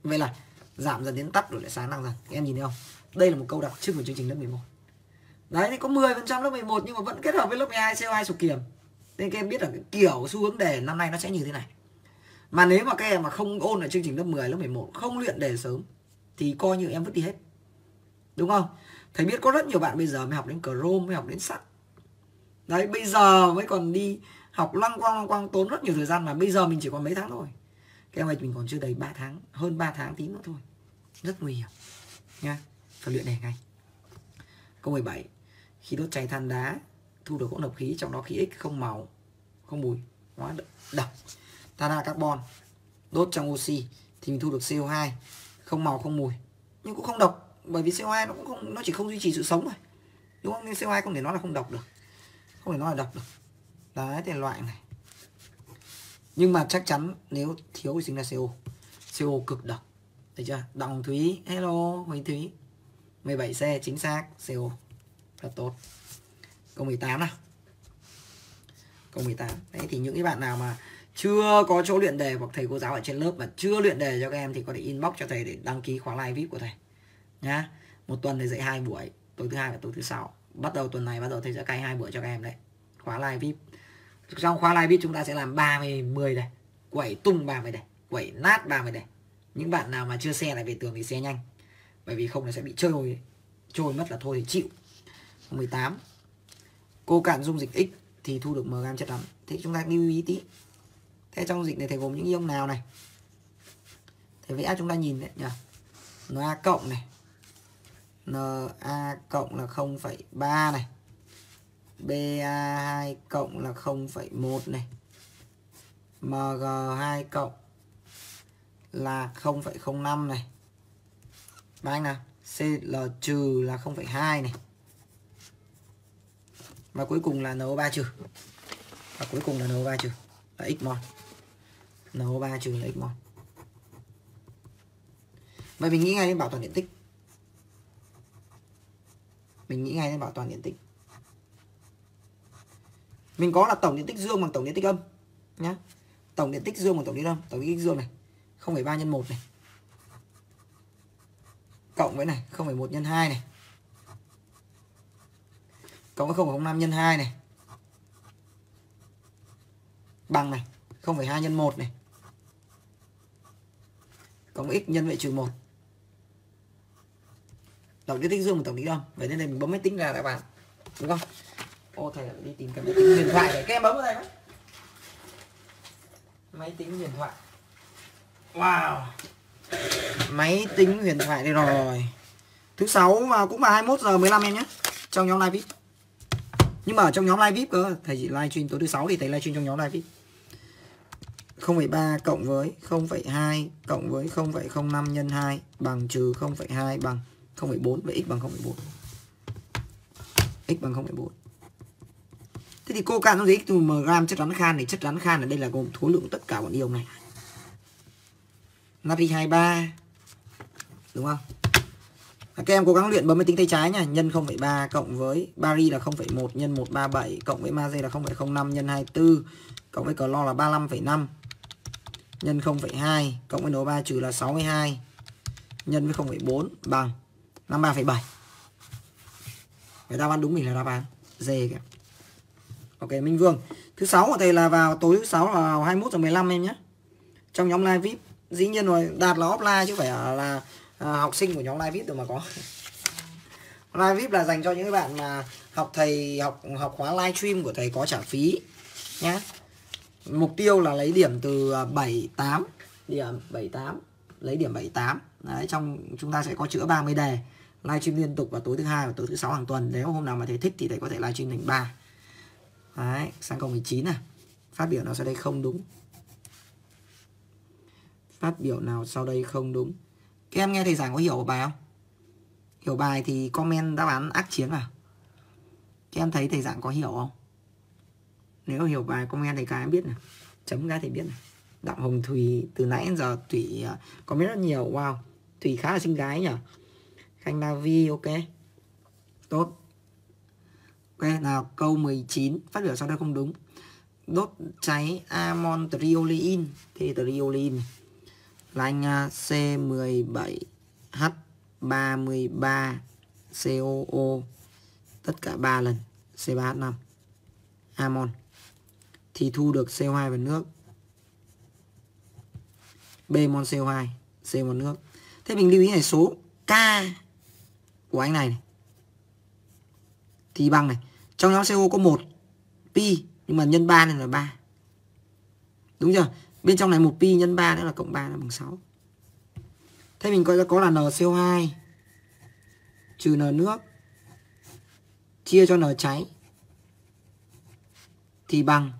Vậy là giảm dần đến tắt rồi lại sáng năng dần. Em nhìn thấy không? Đây là một câu đặc trưng của chương trình lớp 11 đấy, thì có 10 phần trăm lớp 11 nhưng mà vẫn kết hợp với lớp 12 CO2 sục kiềm nên các em biết là cái kiểu xu hướng đề năm nay nó sẽ như thế này. Mà nếu mà các em mà không ôn ở chương trình lớp 10 lớp 11 không luyện đề sớm, thì coi như em vứt đi hết. Đúng không? Thầy biết có rất nhiều bạn bây giờ mới học đến chrome, mới học đến sắt đấy, bây giờ mới còn đi học lăng quăng lăng quăng tốn rất nhiều thời gian mà bây giờ mình chỉ còn mấy tháng thôi. Các em mình còn chưa đầy 3 tháng, hơn 3 tháng tí nữa thôi. Rất nguy hiểm, nha phải luyện đề ngay. Câu 17 khi đốt cháy than đá, thu được hỗn hợp khí, trong đó khí x không màu, không mùi hóa độc. Than carbon. Đốt trong oxy thì mình thu được CO2 không màu, không mùi nhưng cũng không độc, bởi vì CO2 nó cũng không, nó chỉ không duy trì sự sống thôi. Đúng không? Nên CO2 không thể nói là không độc được. Không thể nói là độc được. Đấy thì loại này. Nhưng mà chắc chắn nếu thiếu thì chính là CO CO cực độc. Thấy chưa? Đồng thúy. Hello, huỳnh thúy. 17C chính xác. CO rất tốt. Câu 18 nào. Câu 18 đấy, thì những cái bạn nào mà chưa có chỗ luyện đề hoặc thầy cô giáo ở trên lớp mà chưa luyện đề cho các em thì có thể inbox cho thầy để đăng ký khóa live vip của thầy. Nhá. Một tuần thầy dạy hai buổi, tối thứ hai và tối thứ sáu. Bắt đầu tuần này, bắt đầu thầy sẽ cay hai buổi cho các em đấy. Khóa live vip. Trong khóa live vip chúng ta sẽ làm 30 10 đây quẩy tung 30 đây quẩy nát 30 đây những bạn nào mà chưa xe lại về tường thì xe nhanh bởi vì không là sẽ bị trôi trôi mất là thôi thì chịu. 18 cô cạn dung dịch x thì thu được m gam chất rắn thế chúng ta lưu ý tí. Thế trong dịch này thầy gồm những ion nào này? Thầy vẽ chúng ta nhìn đấy nhỉ Na cộng này. Na cộng là 0,3 này. BA2 cộng là 0,1 này. MG2 cộng là 0,05 này. Ba anh nào CL trừ là 0,2 này. Và cuối cùng là NO3 trừ. Và cuối cùng là NO3 trừ Là X mol NO3 trừ là X mol Vậy mình nghĩ ngay đến bảo toàn điện tích. Mình nghĩ ngay đến bảo toàn điện tích. Mình có là tổng điện tích dương bằng tổng điện tích âm nhá. Tổng điện tích dương bằng tổng điện âm Tổng điện tích dương này 0,3 nhân 1 này. Cộng với này 0,1 nhân 2 này. Cộng với 0,05 nhân 2 này. Bằng này 0,2 nhân 1 này. Cộng x nhân vệ trừ 1 tổng lý tích dương và tổng lý đông vậy nên là mình bấm máy tính ra các bạn. Đúng không? Ô thầy đi tìm cái máy tính điện thoại để các em bấm vào đây máy tính điện thoại. Wow máy tính huyền thoại đây rồi. Thứ sáu mà cũng vào 21 giờ 15 em nhé. Trong nhóm live vip. Nhưng mà ở trong nhóm live vip cơ thầy chỉ live stream tối thứ sáu thì thầy live stream trong nhóm live vip. 0,3 cộng với 0,2 cộng với 0,05 nhân 2 bằng trừ 0,2 bằng 0,4 với x bằng 0,4 x bằng 0,4 thế thì cô cạn trong giấy x từ m gram chất rắn khan thì chất rắn khan ở đây là gồm khối lượng tất cả bọn ion này natri 23 đúng không? Các em cố gắng luyện bấm máy tính tay trái nha. Nhân 0,3 cộng với bari là 0,1 nhân 137 cộng với Maze là 0,05 nhân 24 cộng với clo là 35,5 nhân 0,2 cộng với NO3 trừ là 62 nhân với 0,4 bằng 53,7 Cái đáp án đúng mình là đáp án D kìa. Ok Minh Vương. Thứ sáu của thầy là vào tối thứ sáu là vào 21 giờ 15 em nhé. Trong nhóm live VIP. Dĩ nhiên rồi đạt là offline chứ phải là, là à, học sinh của nhóm live VIP được mà có. Live VIP là dành cho những bạn mà học thầy học học khóa live stream của thầy có trả phí nhá. Mục tiêu là lấy điểm từ à, 78 điểm 78 lấy điểm 78 Đấy, trong chúng ta sẽ có chữa 30 đề livestream liên tục vào tối thứ hai và tối thứ sáu hàng tuần. Nếu hôm nào mà thầy thích thì thầy có thể livestream thành ba. Đấy sang câu 19 này. Phát biểu nào sau đây không đúng phát biểu nào sau đây không đúng? Các em nghe thầy giảng có hiểu bài không? Hiểu bài thì comment đáp án ác chiến vào. Các em thấy thầy giảng có hiểu không? Nếu hiểu bài comment thầy các em biết này chấm ra thầy biết này đặng hồng thùy, từ nãy đến giờ thủy à, comment rất nhiều. Wow, thủy khá là xinh gái nhỉ khanh navi ok. Tốt. Ok, nào, câu 19 phát biểu sau đây không đúng. Đốt cháy amontriolin. Thì triolin là anh à, C17H33COO tất cả 3 lần C3H5 amon. Thì thu được CO2 và nước. B mon CO2 C mon nước. Thế mình lưu ý này số K của anh này, này. Thì bằng này trong nhóm CO có một pi nhưng mà nhân 3 này là 3 đúng chưa? Bên trong này một pi nhân 3 nữa là cộng 3 là bằng 6 thế mình coi ra có là NCO2 trừ N nước, chia cho N cháy, thì bằng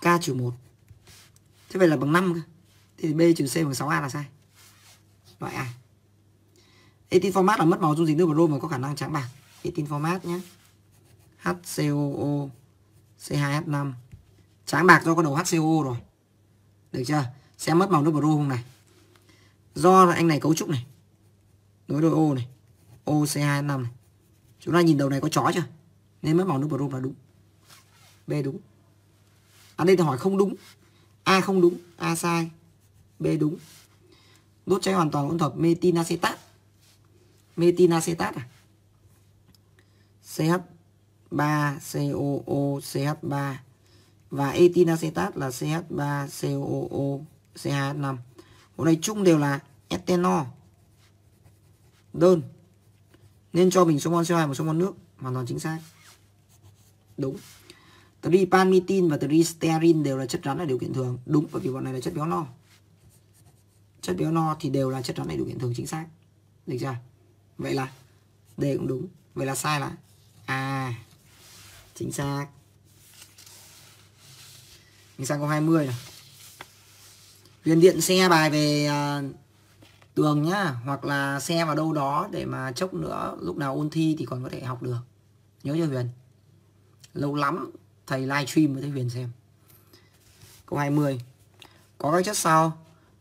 K trừ 1 thế vậy là bằng 5 cơ. Thì B trừ C bằng 6A là sai. Loại A. Etin format là mất màu dung dịch nước brom và có khả năng trắng bạc. Etin format nhé. HCOO C2H5 trắng bạc do có đầu HCO rồi được chưa? Sẽ mất màu nước không này? Do là anh này cấu trúc này. Nối đôi O này. OC25 này. Chúng ta nhìn đầu này có chó chưa? Nên mất màu nước row là đúng. B đúng. Ở đây thì hỏi không đúng. A không đúng, A sai. B đúng. Đốt cháy hoàn toàn hỗn hợp metinacetat. Metinacetat à? CH3COOCH3 và etin acetat là CH3 COO CH5 bọn này chung đều là ethanol. Đơn. Nên cho mình số mol CO2 và số mol nước. Hoàn toàn chính xác. Đúng. Tripanmitin và tristerin đều là chất rắn ở điều kiện thường. Đúng, bởi vì bọn này là chất béo no. Chất béo no thì đều là chất rắn ở điều kiện thường, chính xác. Được chưa? Vậy là D cũng đúng. Vậy là sai là à chính xác mình sang câu 20 này Huyền điện xe bài về à, tường nhá, Hoặc là xe vào đâu đó để mà chốc nữa, Lúc nào ôn thi thì còn có thể học được. Nhớ cho Huyền? Lâu lắm, thầy livestream với thầy Huyền xem. Câu 20 Có các chất sau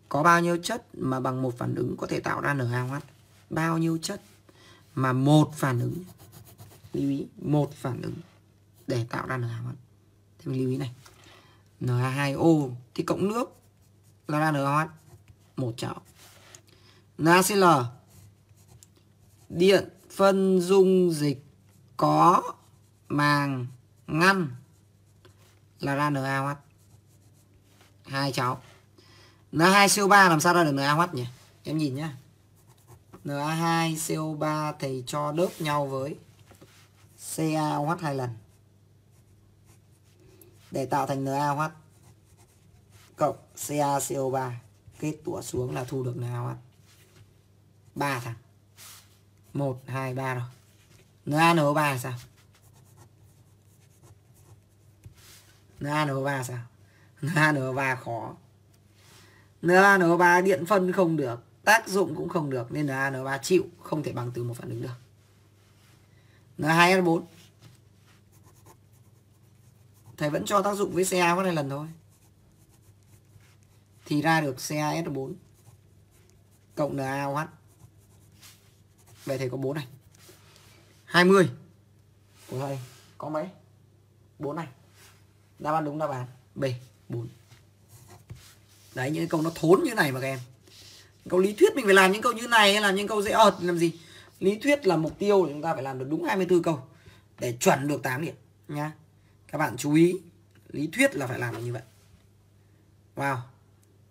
Có bao nhiêu chất mà bằng một phản ứng có thể tạo ra NaOH Bao nhiêu chất mà một phản ứng, Lưu ý, Một phản ứng để tạo ra NaOH Thì mình lưu ý này. Na2O thì cộng nước, là ra NH một chảo. NaCl điện phân dung dịch có màng ngăn, là ra NaOH hai cháu Na2CO3 làm sao ra được NaOH nhỉ? Em nhìn nhá. Na2CO3 thầy cho đớp nhau với CaOH hai lần để tạo thành NaOH cộng CaCO3 kết tủa xuống là thu được NaOH 3 thằng. 1 2 3 rồi. NaNO3 là sao? NaNO3 sao? NaNO3 khó. NaNO3 điện phân không được, tác dụng cũng không được, nên NaNO3 chịu, không thể bằng từ một phản ứng được. N2S4 thầy vẫn cho tác dụng với CA có này lần thôi. Thì ra được xe CaS4 cộng NaOH vậy thầy có 4 này. 20 của thầy, có mấy? 4 này. Đáp án đúng, đáp án. B 4 đấy, những câu nó thốn như này mà các em. Câu lý thuyết mình phải làm những câu như này hay làm những câu dễ ợt làm gì? Lý thuyết là mục tiêu thì chúng ta phải làm được đúng 24 câu để chuẩn được 8 điểm, nhá các bạn chú ý lý thuyết là phải làm như vậy. Wow.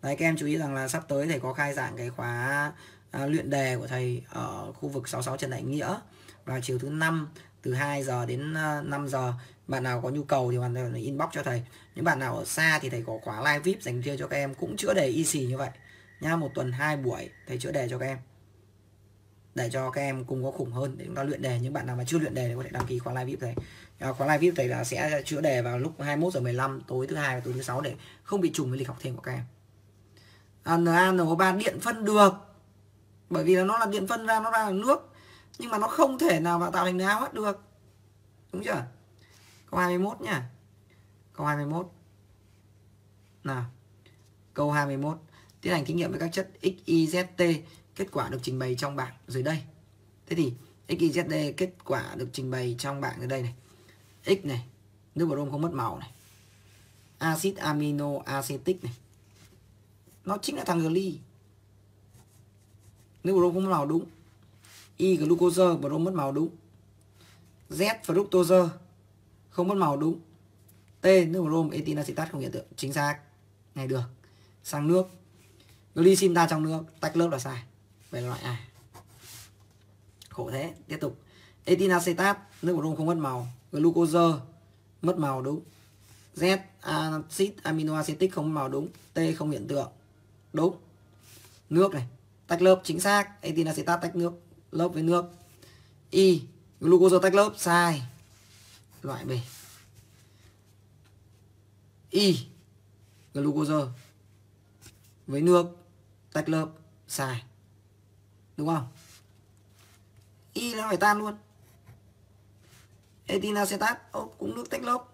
Đấy các em chú ý rằng là sắp tới thầy có khai giảng cái khóa à, luyện đề của thầy ở khu vực 66 Trần Đại Nghĩa vào chiều thứ năm từ 2 giờ đến à, 5 giờ. Bạn nào có nhu cầu thì hoàn toàn inbox cho thầy. Những bạn nào ở xa thì thầy có khóa live vip dành riêng cho các em cũng chữa đề y xì như vậy. Nha một tuần hai buổi thầy chữa đề cho các em. Để cho các em cùng có khủng hơn để chúng ta luyện đề. Những bạn nào mà chưa luyện đề thì có thể đăng ký khóa live vip thầy. Ờ, à, khóa live vip thầy là sẽ chữa đề vào lúc 21 giờ 15 tối thứ hai và tối thứ sáu để không bị trùng với lịch học thêm của các em. À, NaNO3 điện phân được. Bởi vì là nó là điện phân ra nó ra là nước. Nhưng mà nó không thể nào mà tạo thành NaOH được. Đúng chưa? Câu 21 nhá. Câu 21 nào. Câu 21 tiến hành thí nghiệm với các chất XYZT kết quả được trình bày trong bảng dưới đây. Thế thì XYZD kết quả được trình bày trong bảng dưới đây này. X này, nước brom không mất màu này. Axit amino acetic này. Nó chính là thằng gly nước brom không mất màu đúng. Y glucose brom mất màu đúng. Z fructose không mất màu đúng. T, nước brom etinacetat không hiện tượng. Chính xác. Này, được. Sang nước. Glycin ta trong nước. Tách lớp là sai. Về loại A. Khổ thế. Tiếp tục. Etinacetat nước brom không mất màu glucose, mất màu đúng. Z acid amino acetic không màu đúng. T không hiện tượng. Đúng. Nước này. Tách lớp chính xác. Etinacetat tách nước, lớp với nước. Y glucose tách lớp. Sai. Loại B. Y glucose với nước tách lớp. Sai. Đúng không? Y nó phải tan luôn etinacetat ô, cũng nước tách lớp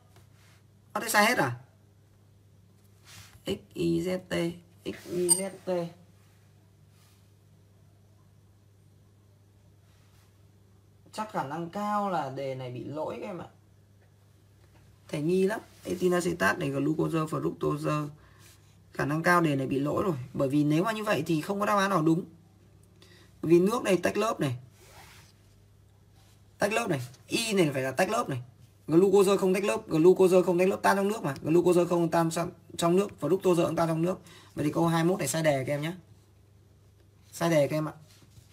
nó thấy sai hết à? Xyzt xyzt chắc khả năng cao là đề này bị lỗi các em ạ. Thầy nghi lắm. Etinacetat này glucose fructose khả năng cao đề này bị lỗi rồi. Bởi vì nếu mà như vậy thì không có đáp án nào đúng. Vì nước này tách lớp này tách lớp này. Y này phải là tách lớp này. Glucose không tách lớp, glucose không tách lớp tan trong nước mà. Glucose không tan trong nước và fructose cũng tan trong nước. Vậy thì câu 21 này sai đề các em nhé. Sai đề các em ạ.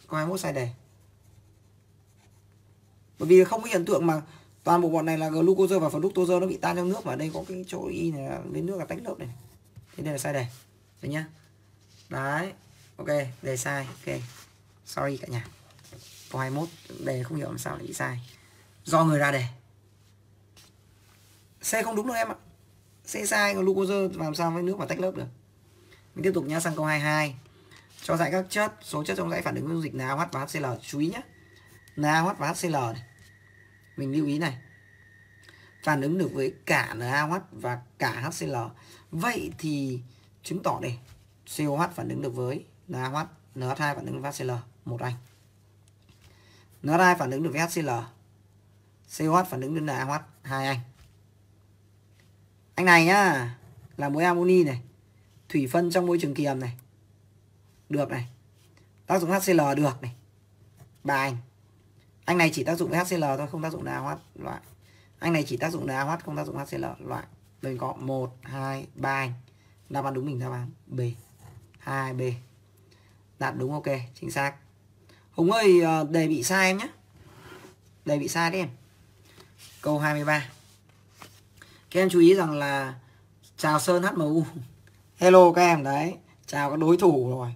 Câu 21 sai đề. Bởi vì không có hiện tượng mà toàn bộ bọn này là glucose và fructose nó bị tan trong nước mà. Đây có cái chỗ y này bên nước là tách lớp này. Thế đây là sai đề. Đấy nhá. Đấy. Ok, đề sai. Ok. Sorry cả nhà câu 21 đề không hiểu làm sao lại bị sai. Do người ra đề. C không đúng đâu em ạ. C sai glucose làm sao với nước mà tách lớp được? Mình tiếp tục nhá, sang câu 22 cho dạy các chất, số chất trong dãy phản ứng dung dịch NaOH và HCl chú ý nhé NaOH và HCl này. mình lưu ý này. Phản ứng được với cả NaOH và cả HCl vậy thì chứng tỏ đây COH phản ứng được với NaOH NH2 phản ứng với HCl một anh. NH2 phản ứng được với HCl COH phản ứng được NaOH hai anh. Anh này nhá, là muối amoni này, thủy phân trong môi trường kiềm này. Được này. Tác dụng HCl được này. Ba anh. Anh này chỉ tác dụng với HCl thôi, không tác dụng NaOH loại. Anh này chỉ tác dụng NaOH không tác dụng HCl loại. Mình có 1 2 3 anh. Đáp án đúng mình, đáp án B. 2B đạt đúng, ok. Chính xác. Hùng ơi ờ, đề bị sai em nhé đề bị sai đấy em. Câu 23 các em chú ý rằng là chào Sơn HMU hello các em, đấy, chào các đối thủ rồi.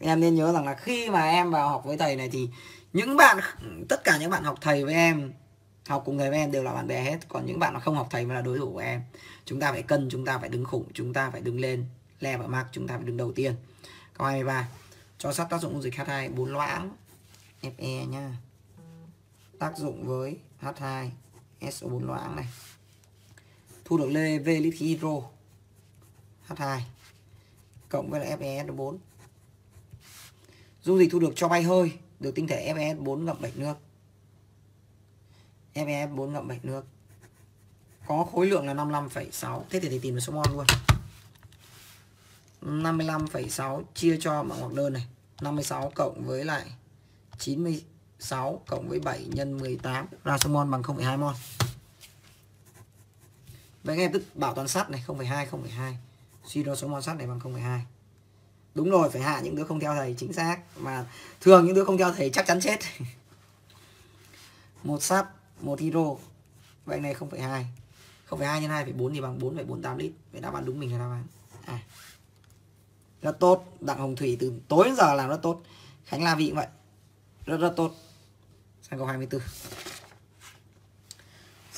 Em nên nhớ rằng là khi mà em vào học với thầy này thì những bạn tất cả những bạn học thầy với em, học cùng thầy với em đều là bạn bè hết. Còn những bạn mà không học thầy mà là đối thủ của em. Chúng ta phải cân, chúng ta phải đứng khủng, chúng ta phải đứng lên, le và mark, chúng ta phải đứng đầu tiên. Câu 23 cho sắp tác dụng dung dịch H2 bốn loãng Fe nhá. Tác dụng với H2 SO4 loãng này. Thu được lê V lít khí hydro H2 cộng với là FeSO4 dung dịch thu được cho bay hơi được tinh thể FeS4 ngậm bảy nước. FeS4 ngậm bảy nước. Có khối lượng là 55,6 thế thì, thì tìm được số mol luôn. 55,6 chia cho mạng hoặc đơn này. 56 cộng với lại 96 cộng với 7 nhân 18 ra số mol bằng 0,2 mol. Vậy ngay tức bảo toàn sắt này 0,2 0,2 suy ra số mol sắt này bằng 0,2 đúng rồi phải hạ những đứa không theo thầy chính xác. Mà thường những đứa không theo thầy chắc chắn chết. Một sắt một hydro. Vậy này 0,2 0,2 nhân 2,4 thì bằng 4,48 lít. Vậy đáp án đúng mình là đáp án. À rất tốt. Đặng hồng thủy từ tối đến giờ làm rất tốt. Khánh la vị cũng vậy. Rất rất tốt. Sang câu 24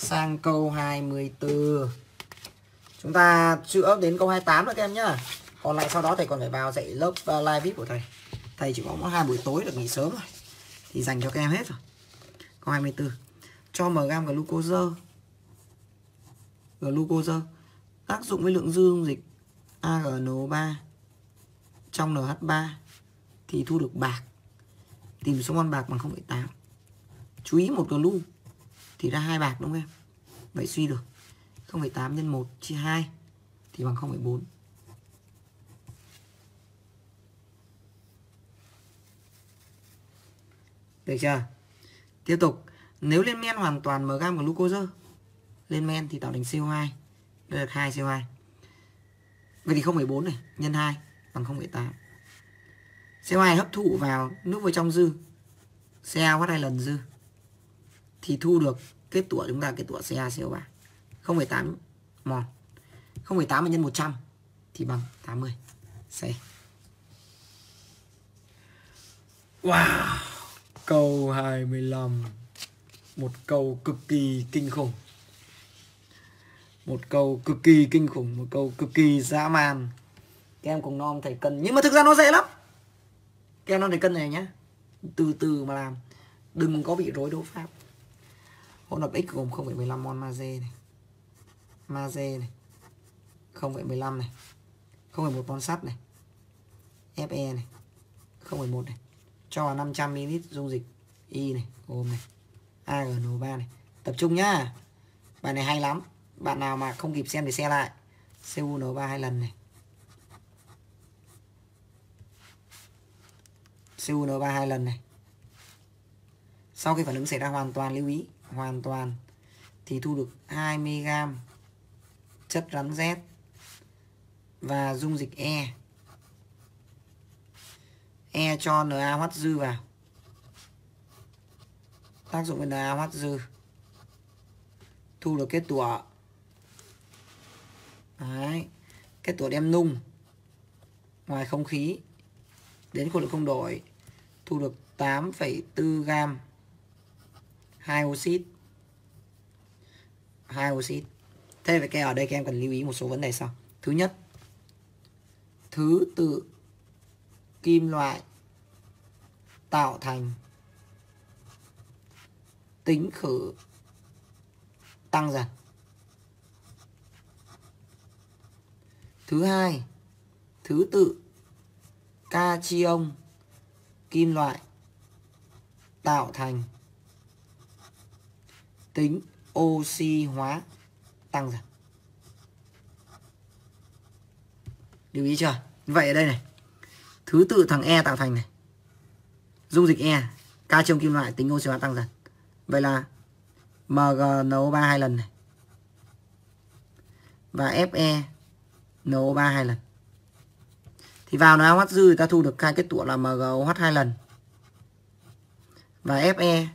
sang câu 24 chúng ta chữa đến câu 28 nữa các em nhá. Còn lại sau đó thầy còn phải vào dạy lớp uh, live vip của thầy. Thầy chỉ có mỗi hai buổi tối được nghỉ sớm rồi thì dành cho các em hết rồi. Câu 24 cho mg glucose. Glucose. Tác dụng với lượng dư dung dịch AgNO3 trong NH3 thì thu được bạc. Tìm số mol bạc bằng 0,8 chú ý một glu thì ra hai bạc đúng không em? Vậy suy được. 0,8 nhân 1 chia 2 thì bằng 0,4 được chưa? Tiếp tục. Nếu lên men hoàn toàn mg glucose lên men thì tạo thành CO2 đây là 2 CO2 vậy thì 0,4 này nhân 2 bằng 0,8 CO2 hấp thụ vào nước vào trong dư. Ca phát hai lần dư. Thì thu được kết tủa chúng ta kết tủa CaCO3 0,8 mol. 0,8 nhân 100 thì bằng 80 C Wow Câu 25 Một câu cực kỳ kinh khủng. Một câu cực kỳ kinh khủng Một câu cực kỳ dã man. Các em cùng non thầy cân. Nhưng mà thực ra nó dễ lắm. Các em non thầy cân này nhá Từ từ mà làm. Đừng có bị rối đấu pháp. Hỗn hợp x gồm 0,15 mol magie này. Magie này. 0,15 này. 0,1 mol sắt này. Fe này. 0,1 này. Cho vào 500 ml dung dịch. Y này gồm này. AgNO3 này. Tập trung nhá. Bài này hay lắm. Bạn nào mà không kịp xem thì xem lại. CuNO3 hai lần này. CuN3 hai lần này sau khi phản ứng xảy ra hoàn toàn, lưu ý, hoàn toàn, thì thu được 20 g chất rắn Z và dung dịch E. E cho NaOH dư vào. Tác dụng với NaOH dư. Thu được kết tủa. Đấy. Kết tủa đem nung ngoài không khí đến khối lượng không đổi thu được 8,4 gam hai oxit. Hai oxit. Thế vậy cái ở đây các em cần lưu ý một số vấn đề sau. Thứ nhất thứ tự kim loại tạo thành tính khử tăng dần. Thứ hai thứ tự cation kim loại tạo thành tính oxy hóa tăng dần. Lưu ý chưa? Vậy ở đây này. Thứ tự thằng E tạo thành này. Dung dịch E, ca trong kim loại tính oxy hóa tăng dần. Vậy là MgNO3 hai lần này. Và Fe NO3 hai lần. Thì vào nó NaOH dư thì ta thu được hai kết tủa là MgOH hai lần. Và Fe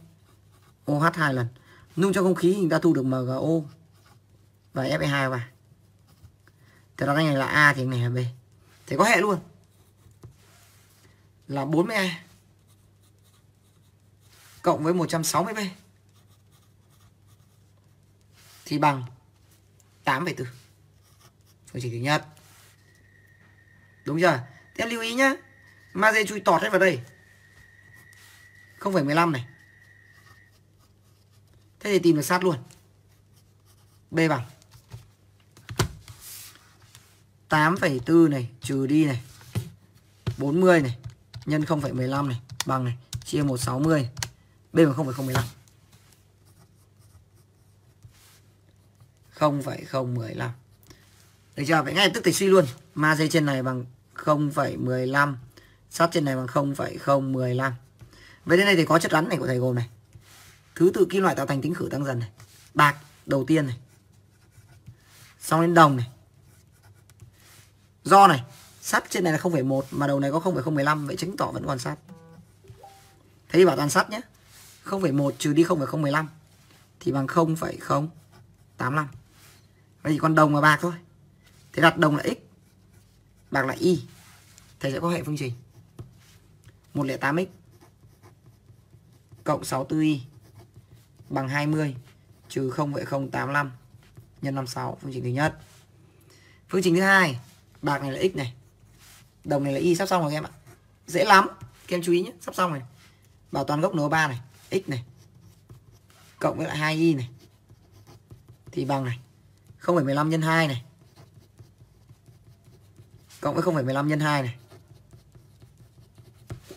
OH hai lần. Nung trong không khí thì ta thu được MgO và Fe2 vào. Thế đó cái này là A thì cái này là B. Thế có hệ luôn. Là 40A e cộng với 160B thì bằng 8,4 phương trình thứ nhất đúng chưa thế lưu ý nhá. Magie chui tọt hết vào đây. 0,15 này. Thế thì tìm được sát luôn. B bằng. 8,4 này trừ đi này. 40 này nhân 0,15 này bằng này chia 160 B bằng 0,015 0,015 Được chưa? Vậy ngay tức thì suy luôn. Ma dây trên này bằng 0,15 Sắt trên này bằng 0,015 Vậy đến đây thì có chất rắn này của thầy gồm này. Thứ tự kim loại tạo thành tính khử tăng dần này. Bạc đầu tiên này. Xong đến đồng này. Do này sắt trên này là 0,1 mà đầu này có 0,015 vậy chứng tỏ vẫn còn sắt thế thì bảo toàn sắt nhé. 0,1 trừ đi 0,015 thì bằng 0,085 vậy thì còn đồng và bạc thôi. Thế đặt đồng là x bằng là y thầy sẽ có hệ phương trình 108x cộng 64y bằng 20 trừ 0,085 nhân 56 phương trình thứ nhất. Phương trình thứ hai, bạc này là x này. Đồng này là y sắp xong rồi các em ạ. Dễ lắm. Các em chú ý nhé, sắp xong này. Bảo toàn gốc NO3 này, x này. Cộng với lại 2y này. Thì bằng này. 0,15 nhân 2 này. Cộng với 0,15 nhân 2 này.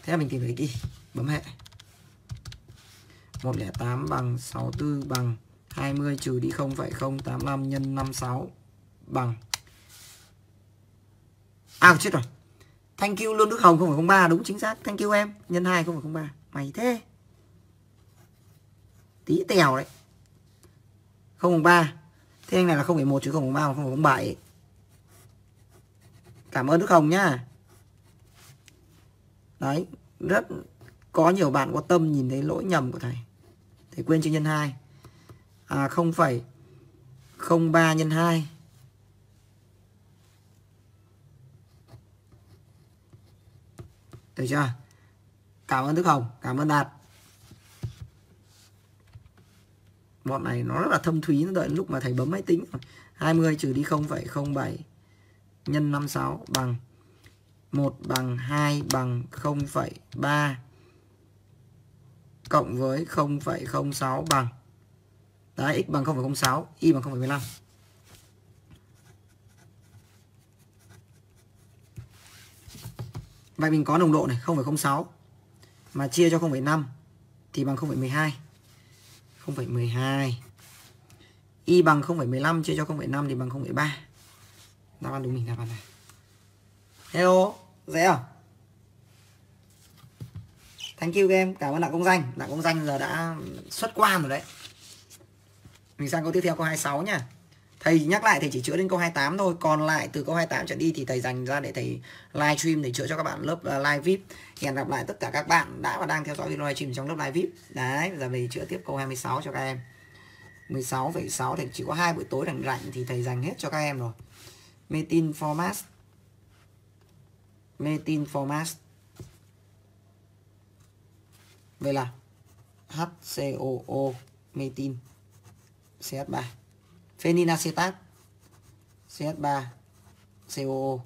Thế là mình tìm được x y. Bấm hệ. 108 bằng 64 bằng 20 trừ đi 0,085 nhân 56 bằng À chết rồi. Thank you luôn Đức Hồng 0,03 đúng chính xác. Thank you em. Nhân 2 0,03. Mày thế. Tí tèo đấy. 0,3. Thế anh này là 0,1 chứ 0,3 mà 0,07. Cảm ơn Đức Hồng nhá. Đấy, rất có nhiều bạn có tâm nhìn thấy lỗi nhầm của thầy. Thầy quên chữ nhân 2. À 0,03 nhân 2 Được chưa? Cảm ơn Đức Hồng, cảm ơn Đạt. Bọn này nó rất là thâm thúy nó đợi lúc mà thầy bấm máy tính. 20 trừ đi 0,07 nhân 56 bằng 1 bằng 2 bằng 0,3 cộng với 0,06 bằng Đấy, x bằng 0,06, y bằng 0,15. Vậy mình có nồng độ này 0,06 mà chia cho 0,5 thì bằng 0,12. 0,12. Y bằng 0,15 chia cho 0,5 thì bằng 0,3. Đáp án đúng mình đáp án này. Hello, dễ không? Thank you em, cảm ơn đặng công danh. Đặng công danh giờ đã xuất quan rồi đấy. Mình sang câu tiếp theo câu 26 nha Thầy nhắc lại thầy chỉ chữa đến câu 28 thôi Còn lại từ câu 28 trở đi thì thầy dành ra để thầy live stream để chữa cho các bạn lớp uh, live VIP Hẹn gặp lại tất cả các bạn đã và đang theo dõi video live stream trong lớp live VIP Đấy, giờ mình chữa tiếp câu 26 cho các em 16,6 thì chỉ có hai buổi tối rảnh rảnh thì thầy dành hết cho các em rồi Metin format Metin format Vậy là HCOO metin. CH3 pheninacetat CH3 COO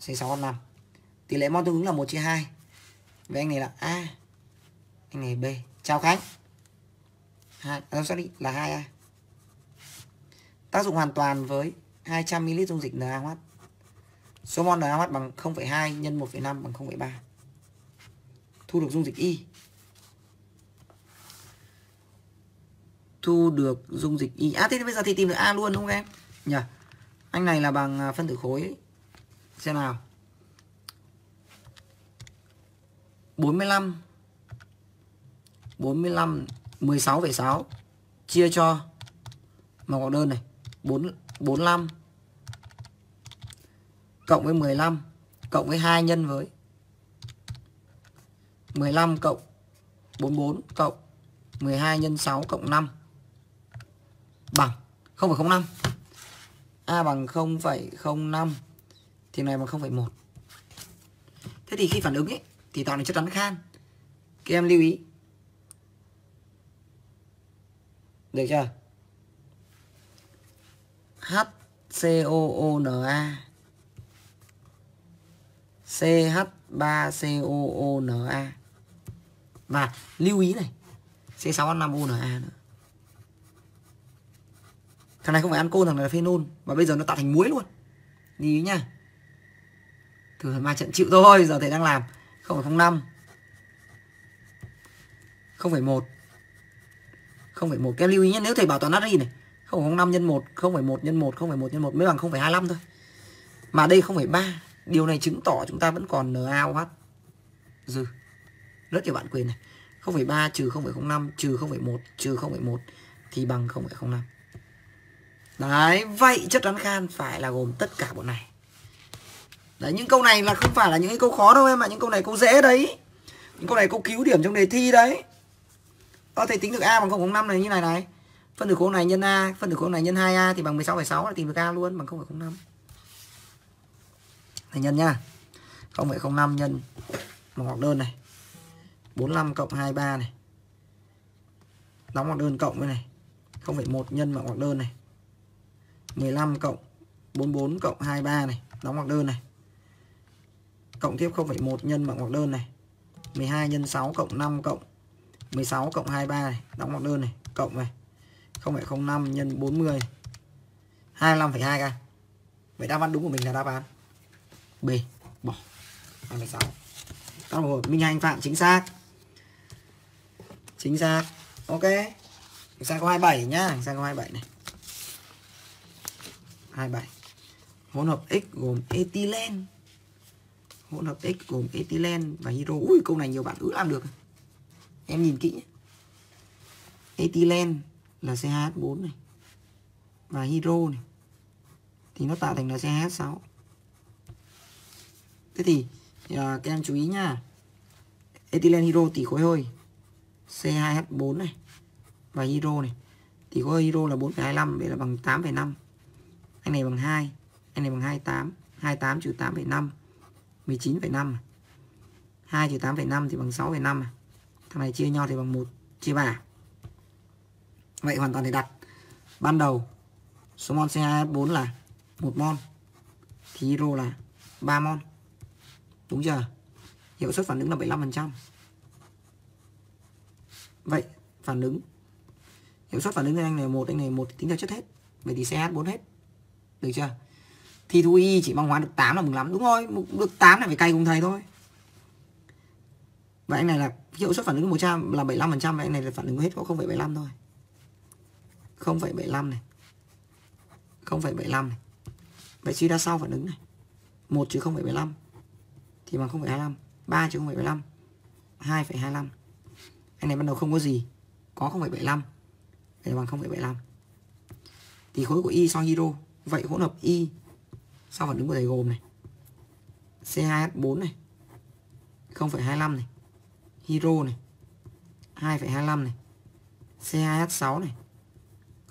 C6H5 tỷ lệ mol tương ứng là 1 chia 2 vậy anh này là A anh này B. Chào Khánh. Hai à, sorry là 2A tác dụng hoàn toàn với 200ml dung dịch NaOH số mol NaOH bằng 0,2 nhân 1,5 bằng 0,3 thu được dung dịch Y thu được dung dịch Y. À thế thì bây giờ thì tìm được A luôn đúng không em? Nhỉ? Anh này là bằng à, phân tử khối xem nào. 45 45 16,6 chia cho màu gạo đơn này 4 45 cộng với 15 cộng với 2 nhân với 15 cộng 44 cộng 12 nhân 6 cộng 5 bằng 0,05 A bằng 0,05 thì này bằng 0,1 Thế thì khi phản ứng ấy thì tạo nên chất rắn khan. Các em lưu ý. Được chưa? HCOONA CH3COONA và lưu ý này C6H5ONA nữa. Thằng này không phải ăn côn thằng này là phenol mà bây giờ nó tạo thành muối luôn. Lưu ý nhá. Thử mà trận chịu thôi giờ thầy đang làm. 0,05 0,1 0,1 các lưu ý nhé nếu thầy bảo toàn natri này 0,05 nhân 1 0,1 nhân 1 0,1 nhân 1 mới bằng 0,25 thôi. Mà đây 0,3 điều này chứng tỏ chúng ta vẫn còn NaOH dư rất nhiều bạn quên này 0,3 trừ 0,05 trừ 0,1 trừ 0,1 thì bằng 0,05 Đấy, vậy chất rắn khan phải là gồm tất cả bọn này. Đấy, những câu này là không phải là những cái câu khó đâu em ạ, những câu này câu dễ đấy. Những câu này câu cứu điểm trong đề thi đấy. Có thể tính được A bằng 0,05 này như này này. Phân tử khối này nhân A, phân tử khối này nhân 2A thì bằng 16,6 là tìm được A luôn bằng 0,05 thành nhân nha. 0,05 nhân một hoặc đơn này. 45 cộng 23 này. đóng hoặc đơn cộng với này. 0,1 nhân bằng hoặc đơn này. 15 cộng 44 cộng 23 này. Đóng hoặc đơn này. Cộng tiếp 0,1 nhân bằng hoặc đơn này. 12 nhân 6 cộng 5 cộng 16 cộng 23 này. Đóng hoặc đơn này. Cộng này. 0,05 nhân 40 25,2 k vậy đáp án đúng của mình là đáp án. B. Bỏ. 26 các đồng Minh Anh, Phạm, chính xác. Chính xác. Ok. Sang có 27 nhá. Sang có 27 này. 27 hỗn hợp X gồm ethylene. Hỗn hợp X gồm ethylene và hydro. Ui, câu này nhiều bạn ứ làm được. Em nhìn kỹ ethylene là CH4 này. Và hydro này. Thì nó tạo thành là CH6 thế thì uh, các em chú ý nha. Ethylene hydro tỷ khối hơi C2H4 này và hydro này. Thì khối hydro là 4,25 vậy là bằng 8,5 anh này bằng 2 anh này bằng 28 28 trừ 8,5 19,5 2 trừ 8,5 thì bằng 6,5 thằng này chia nhau thì bằng 1 chia 3 vậy hoàn toàn để đặt. Ban đầu số mol C2H4 là 1 mol thì hydro là 3 mol đúng chưa? Hiệu suất phản ứng là 75% vậy phản ứng. Hiệu suất phản ứng anh này một anh này một tính theo chất hết. Vậy thì CH4 hết. Được chưa? Thì thu y chỉ mong hóa được 8 là mừng lắm. Đúng rồi được 8 là phải cay cùng thầy thôi. Vậy anh này là hiệu suất phản ứng 100 là 75% vậy anh này là phản ứng hết có 0,75 thôi. 0,75 này. 0,75 này. Vậy suy ra sau phản ứng này. 1 trừ 0,75 thì bằng 0,25 3 trừ 0,75 2,25 anh này ban đầu không có gì có 0,75 vậy bằng 0,75 thì khối của y so hydro vậy hỗn hợp y sau phản ứng của thầy gồm này C2H4 này 0,25 này hydro này 2,25 này C2H6 này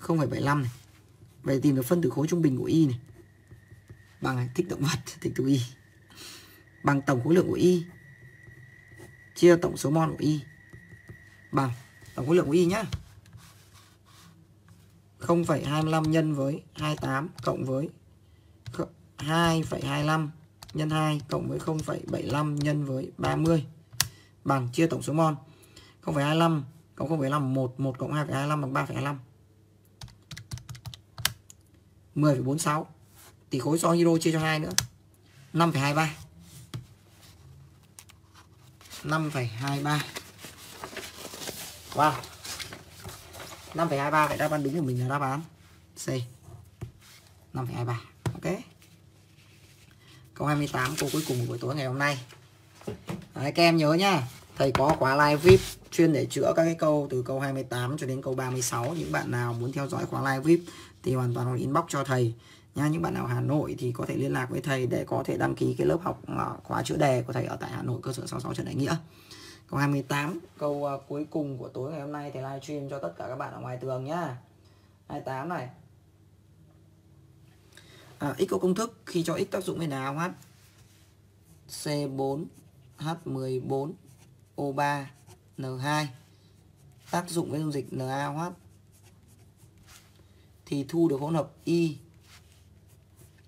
0,75 này. Vậy tìm được phân tử khối trung bình của y này bằng thích động vật thích tụ y bằng tổng khối lượng của y. Chia tổng số mol của y. Bằng tổng khối lượng của y nhá. 0,25 nhân với 28 cộng với 2,25 nhân 2 cộng với 0,75 nhân với 30 bằng chia tổng số mol 0,25 cộng 0,5 1 1 cộng 2,25 bằng 3,25 10,46 tỷ khối so hydro chia cho 2 nữa. 5,23 5,23 Wow. 5,23 vậy đáp án đúng của mình là đáp án C. 5,23 Ok. Câu 28 câu cuối cùng của buổi tối ngày hôm nay. Đấy, các em nhớ nhá. Thầy có khóa live VIP chuyên để chữa các cái câu từ câu 28 cho đến câu 36 Những bạn nào muốn theo dõi khóa live VIP thì hoàn toàn inbox cho thầy nha những bạn nào Hà Nội thì có thể liên lạc với thầy để có thể đăng ký cái lớp học à, khóa chữa đề của thầy ở tại Hà Nội cơ sở 66 Trần Đại Nghĩa. Câu 28 câu uh, cuối cùng của tối ngày hôm nay thì livestream cho tất cả các bạn ở ngoài tường nhá. 28 này. À, x có công thức khi cho x tác dụng với nào? NaOH C4 H14 O3 N2 tác dụng với dung dịch NaOH thì thu được hỗn hợp Y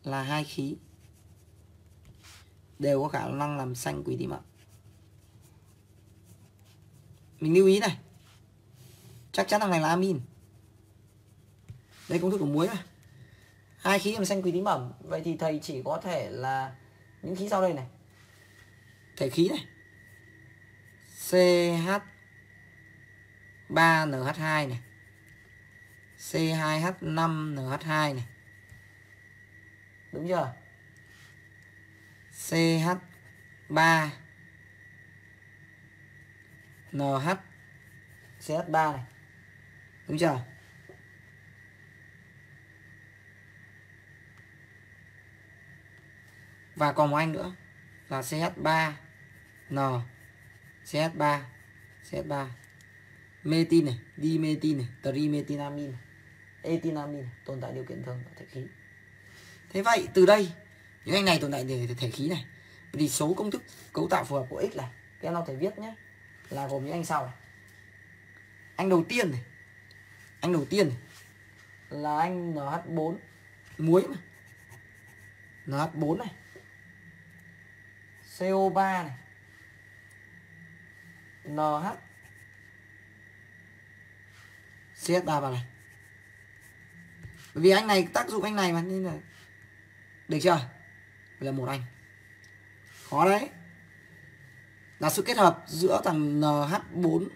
là hai khí. Đều có khả năng làm xanh quỷ tím ạ. Mình lưu ý này. Chắc chắn thằng này là amin. Đây công thức của muối mà hai khí làm xanh quỷ tím bẩm vậy thì thầy chỉ có thể là những khí sau đây này. Thể khí này. CH 3NH2 này. C2H5NH2 này đúng chưa? CH3 NH CH3 này. Đúng chưa? Và còn một anh nữa là CH3 N CH3 CH3 metin này, dimetin này trimetinamin etinamin tồn tại điều kiện thường ở thể khí thế vậy, từ đây, những anh này tồn tại để thể khí này. Thì số công thức cấu tạo phù hợp của x này, các em nào thể viết nhé. Là gồm những anh sau này. Anh đầu tiên này. Anh đầu tiên là anh NH4 muối mà. NH4 này. CO3 này. NH CH3 vào này. Bởi vì anh này, tác dụng anh này mà, nên là được chưa? Đây là một anh. Khó đấy. Là sự kết hợp giữa thằng NH4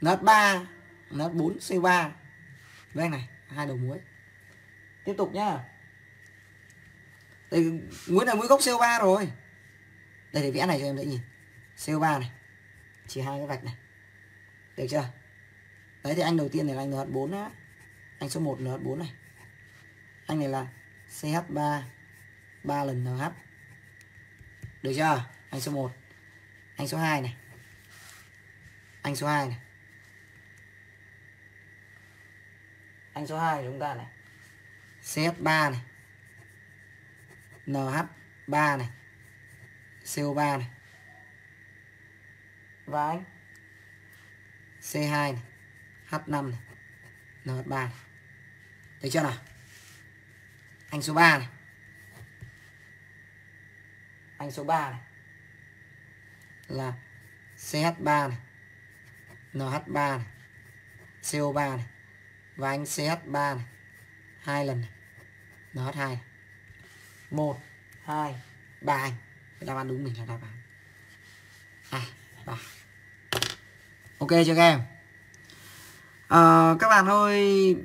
NH3 NH4 C3 với anh này, hai đầu muối. Tiếp tục nhá. Đây muối là muối gốc CO3 rồi. Đây, để vẽ này cho em dễ nhìn. CO3 này. Chỉ hai cái vạch này. Được chưa? Đấy, thì anh đầu tiên này là anh NH4 á. Anh số 1 NH4 này. Anh này là CH3 3 lần NH được chưa? Anh số 1 anh số 2 này. Anh số 2 này. Anh số 2 chúng ta này. CH3 này. NH3 này. CO3 này. Và anh? C2 này. H5 này. NH3 này. Được chưa nào? Anh số 3 này. Anh số 3 này. Là CH3 này. NH3 này. CO3 này. Và anh CH3 này. Hai lần này. NH2 này. 1 2 3 anh. Đáp án đúng mình là đáp án. À 3 ok chưa các em? À, các bạn ơi,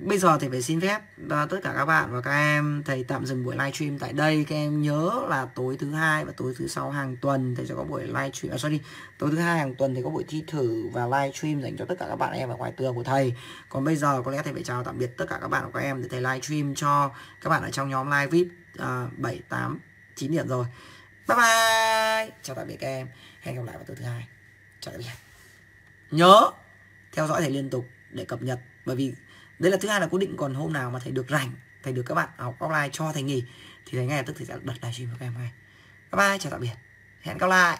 bây giờ thì phải xin phép và tất cả các bạn và các em thầy tạm dừng buổi livestream tại đây. Các em nhớ là tối thứ hai và tối thứ sáu hàng tuần thầy sẽ có buổi livestream. À, sorry, tối thứ hai hàng tuần thì có buổi thi thử và livestream dành cho tất cả các bạn em ở ngoài tường của thầy. Còn bây giờ có lẽ thầy phải chào tạm biệt tất cả các bạn và các em để thầy livestream cho các bạn ở trong nhóm live VIP ờ, bảy tám chín điểm rồi. Bye bye. Chào tạm biệt các em. Hẹn gặp lại vào tối thứ hai. Chào tạm biệt. Nhớ theo dõi thầy liên tục để cập nhật. Bởi vì đây là thứ hai là cố định còn hôm nào mà thầy được rảnh, thầy được các bạn học offline cho thầy nghỉ, thì thầy ngay lập tức thầy sẽ bật livestream cho các em ngay. Bye bye, chào tạm biệt. Hẹn gặp lại.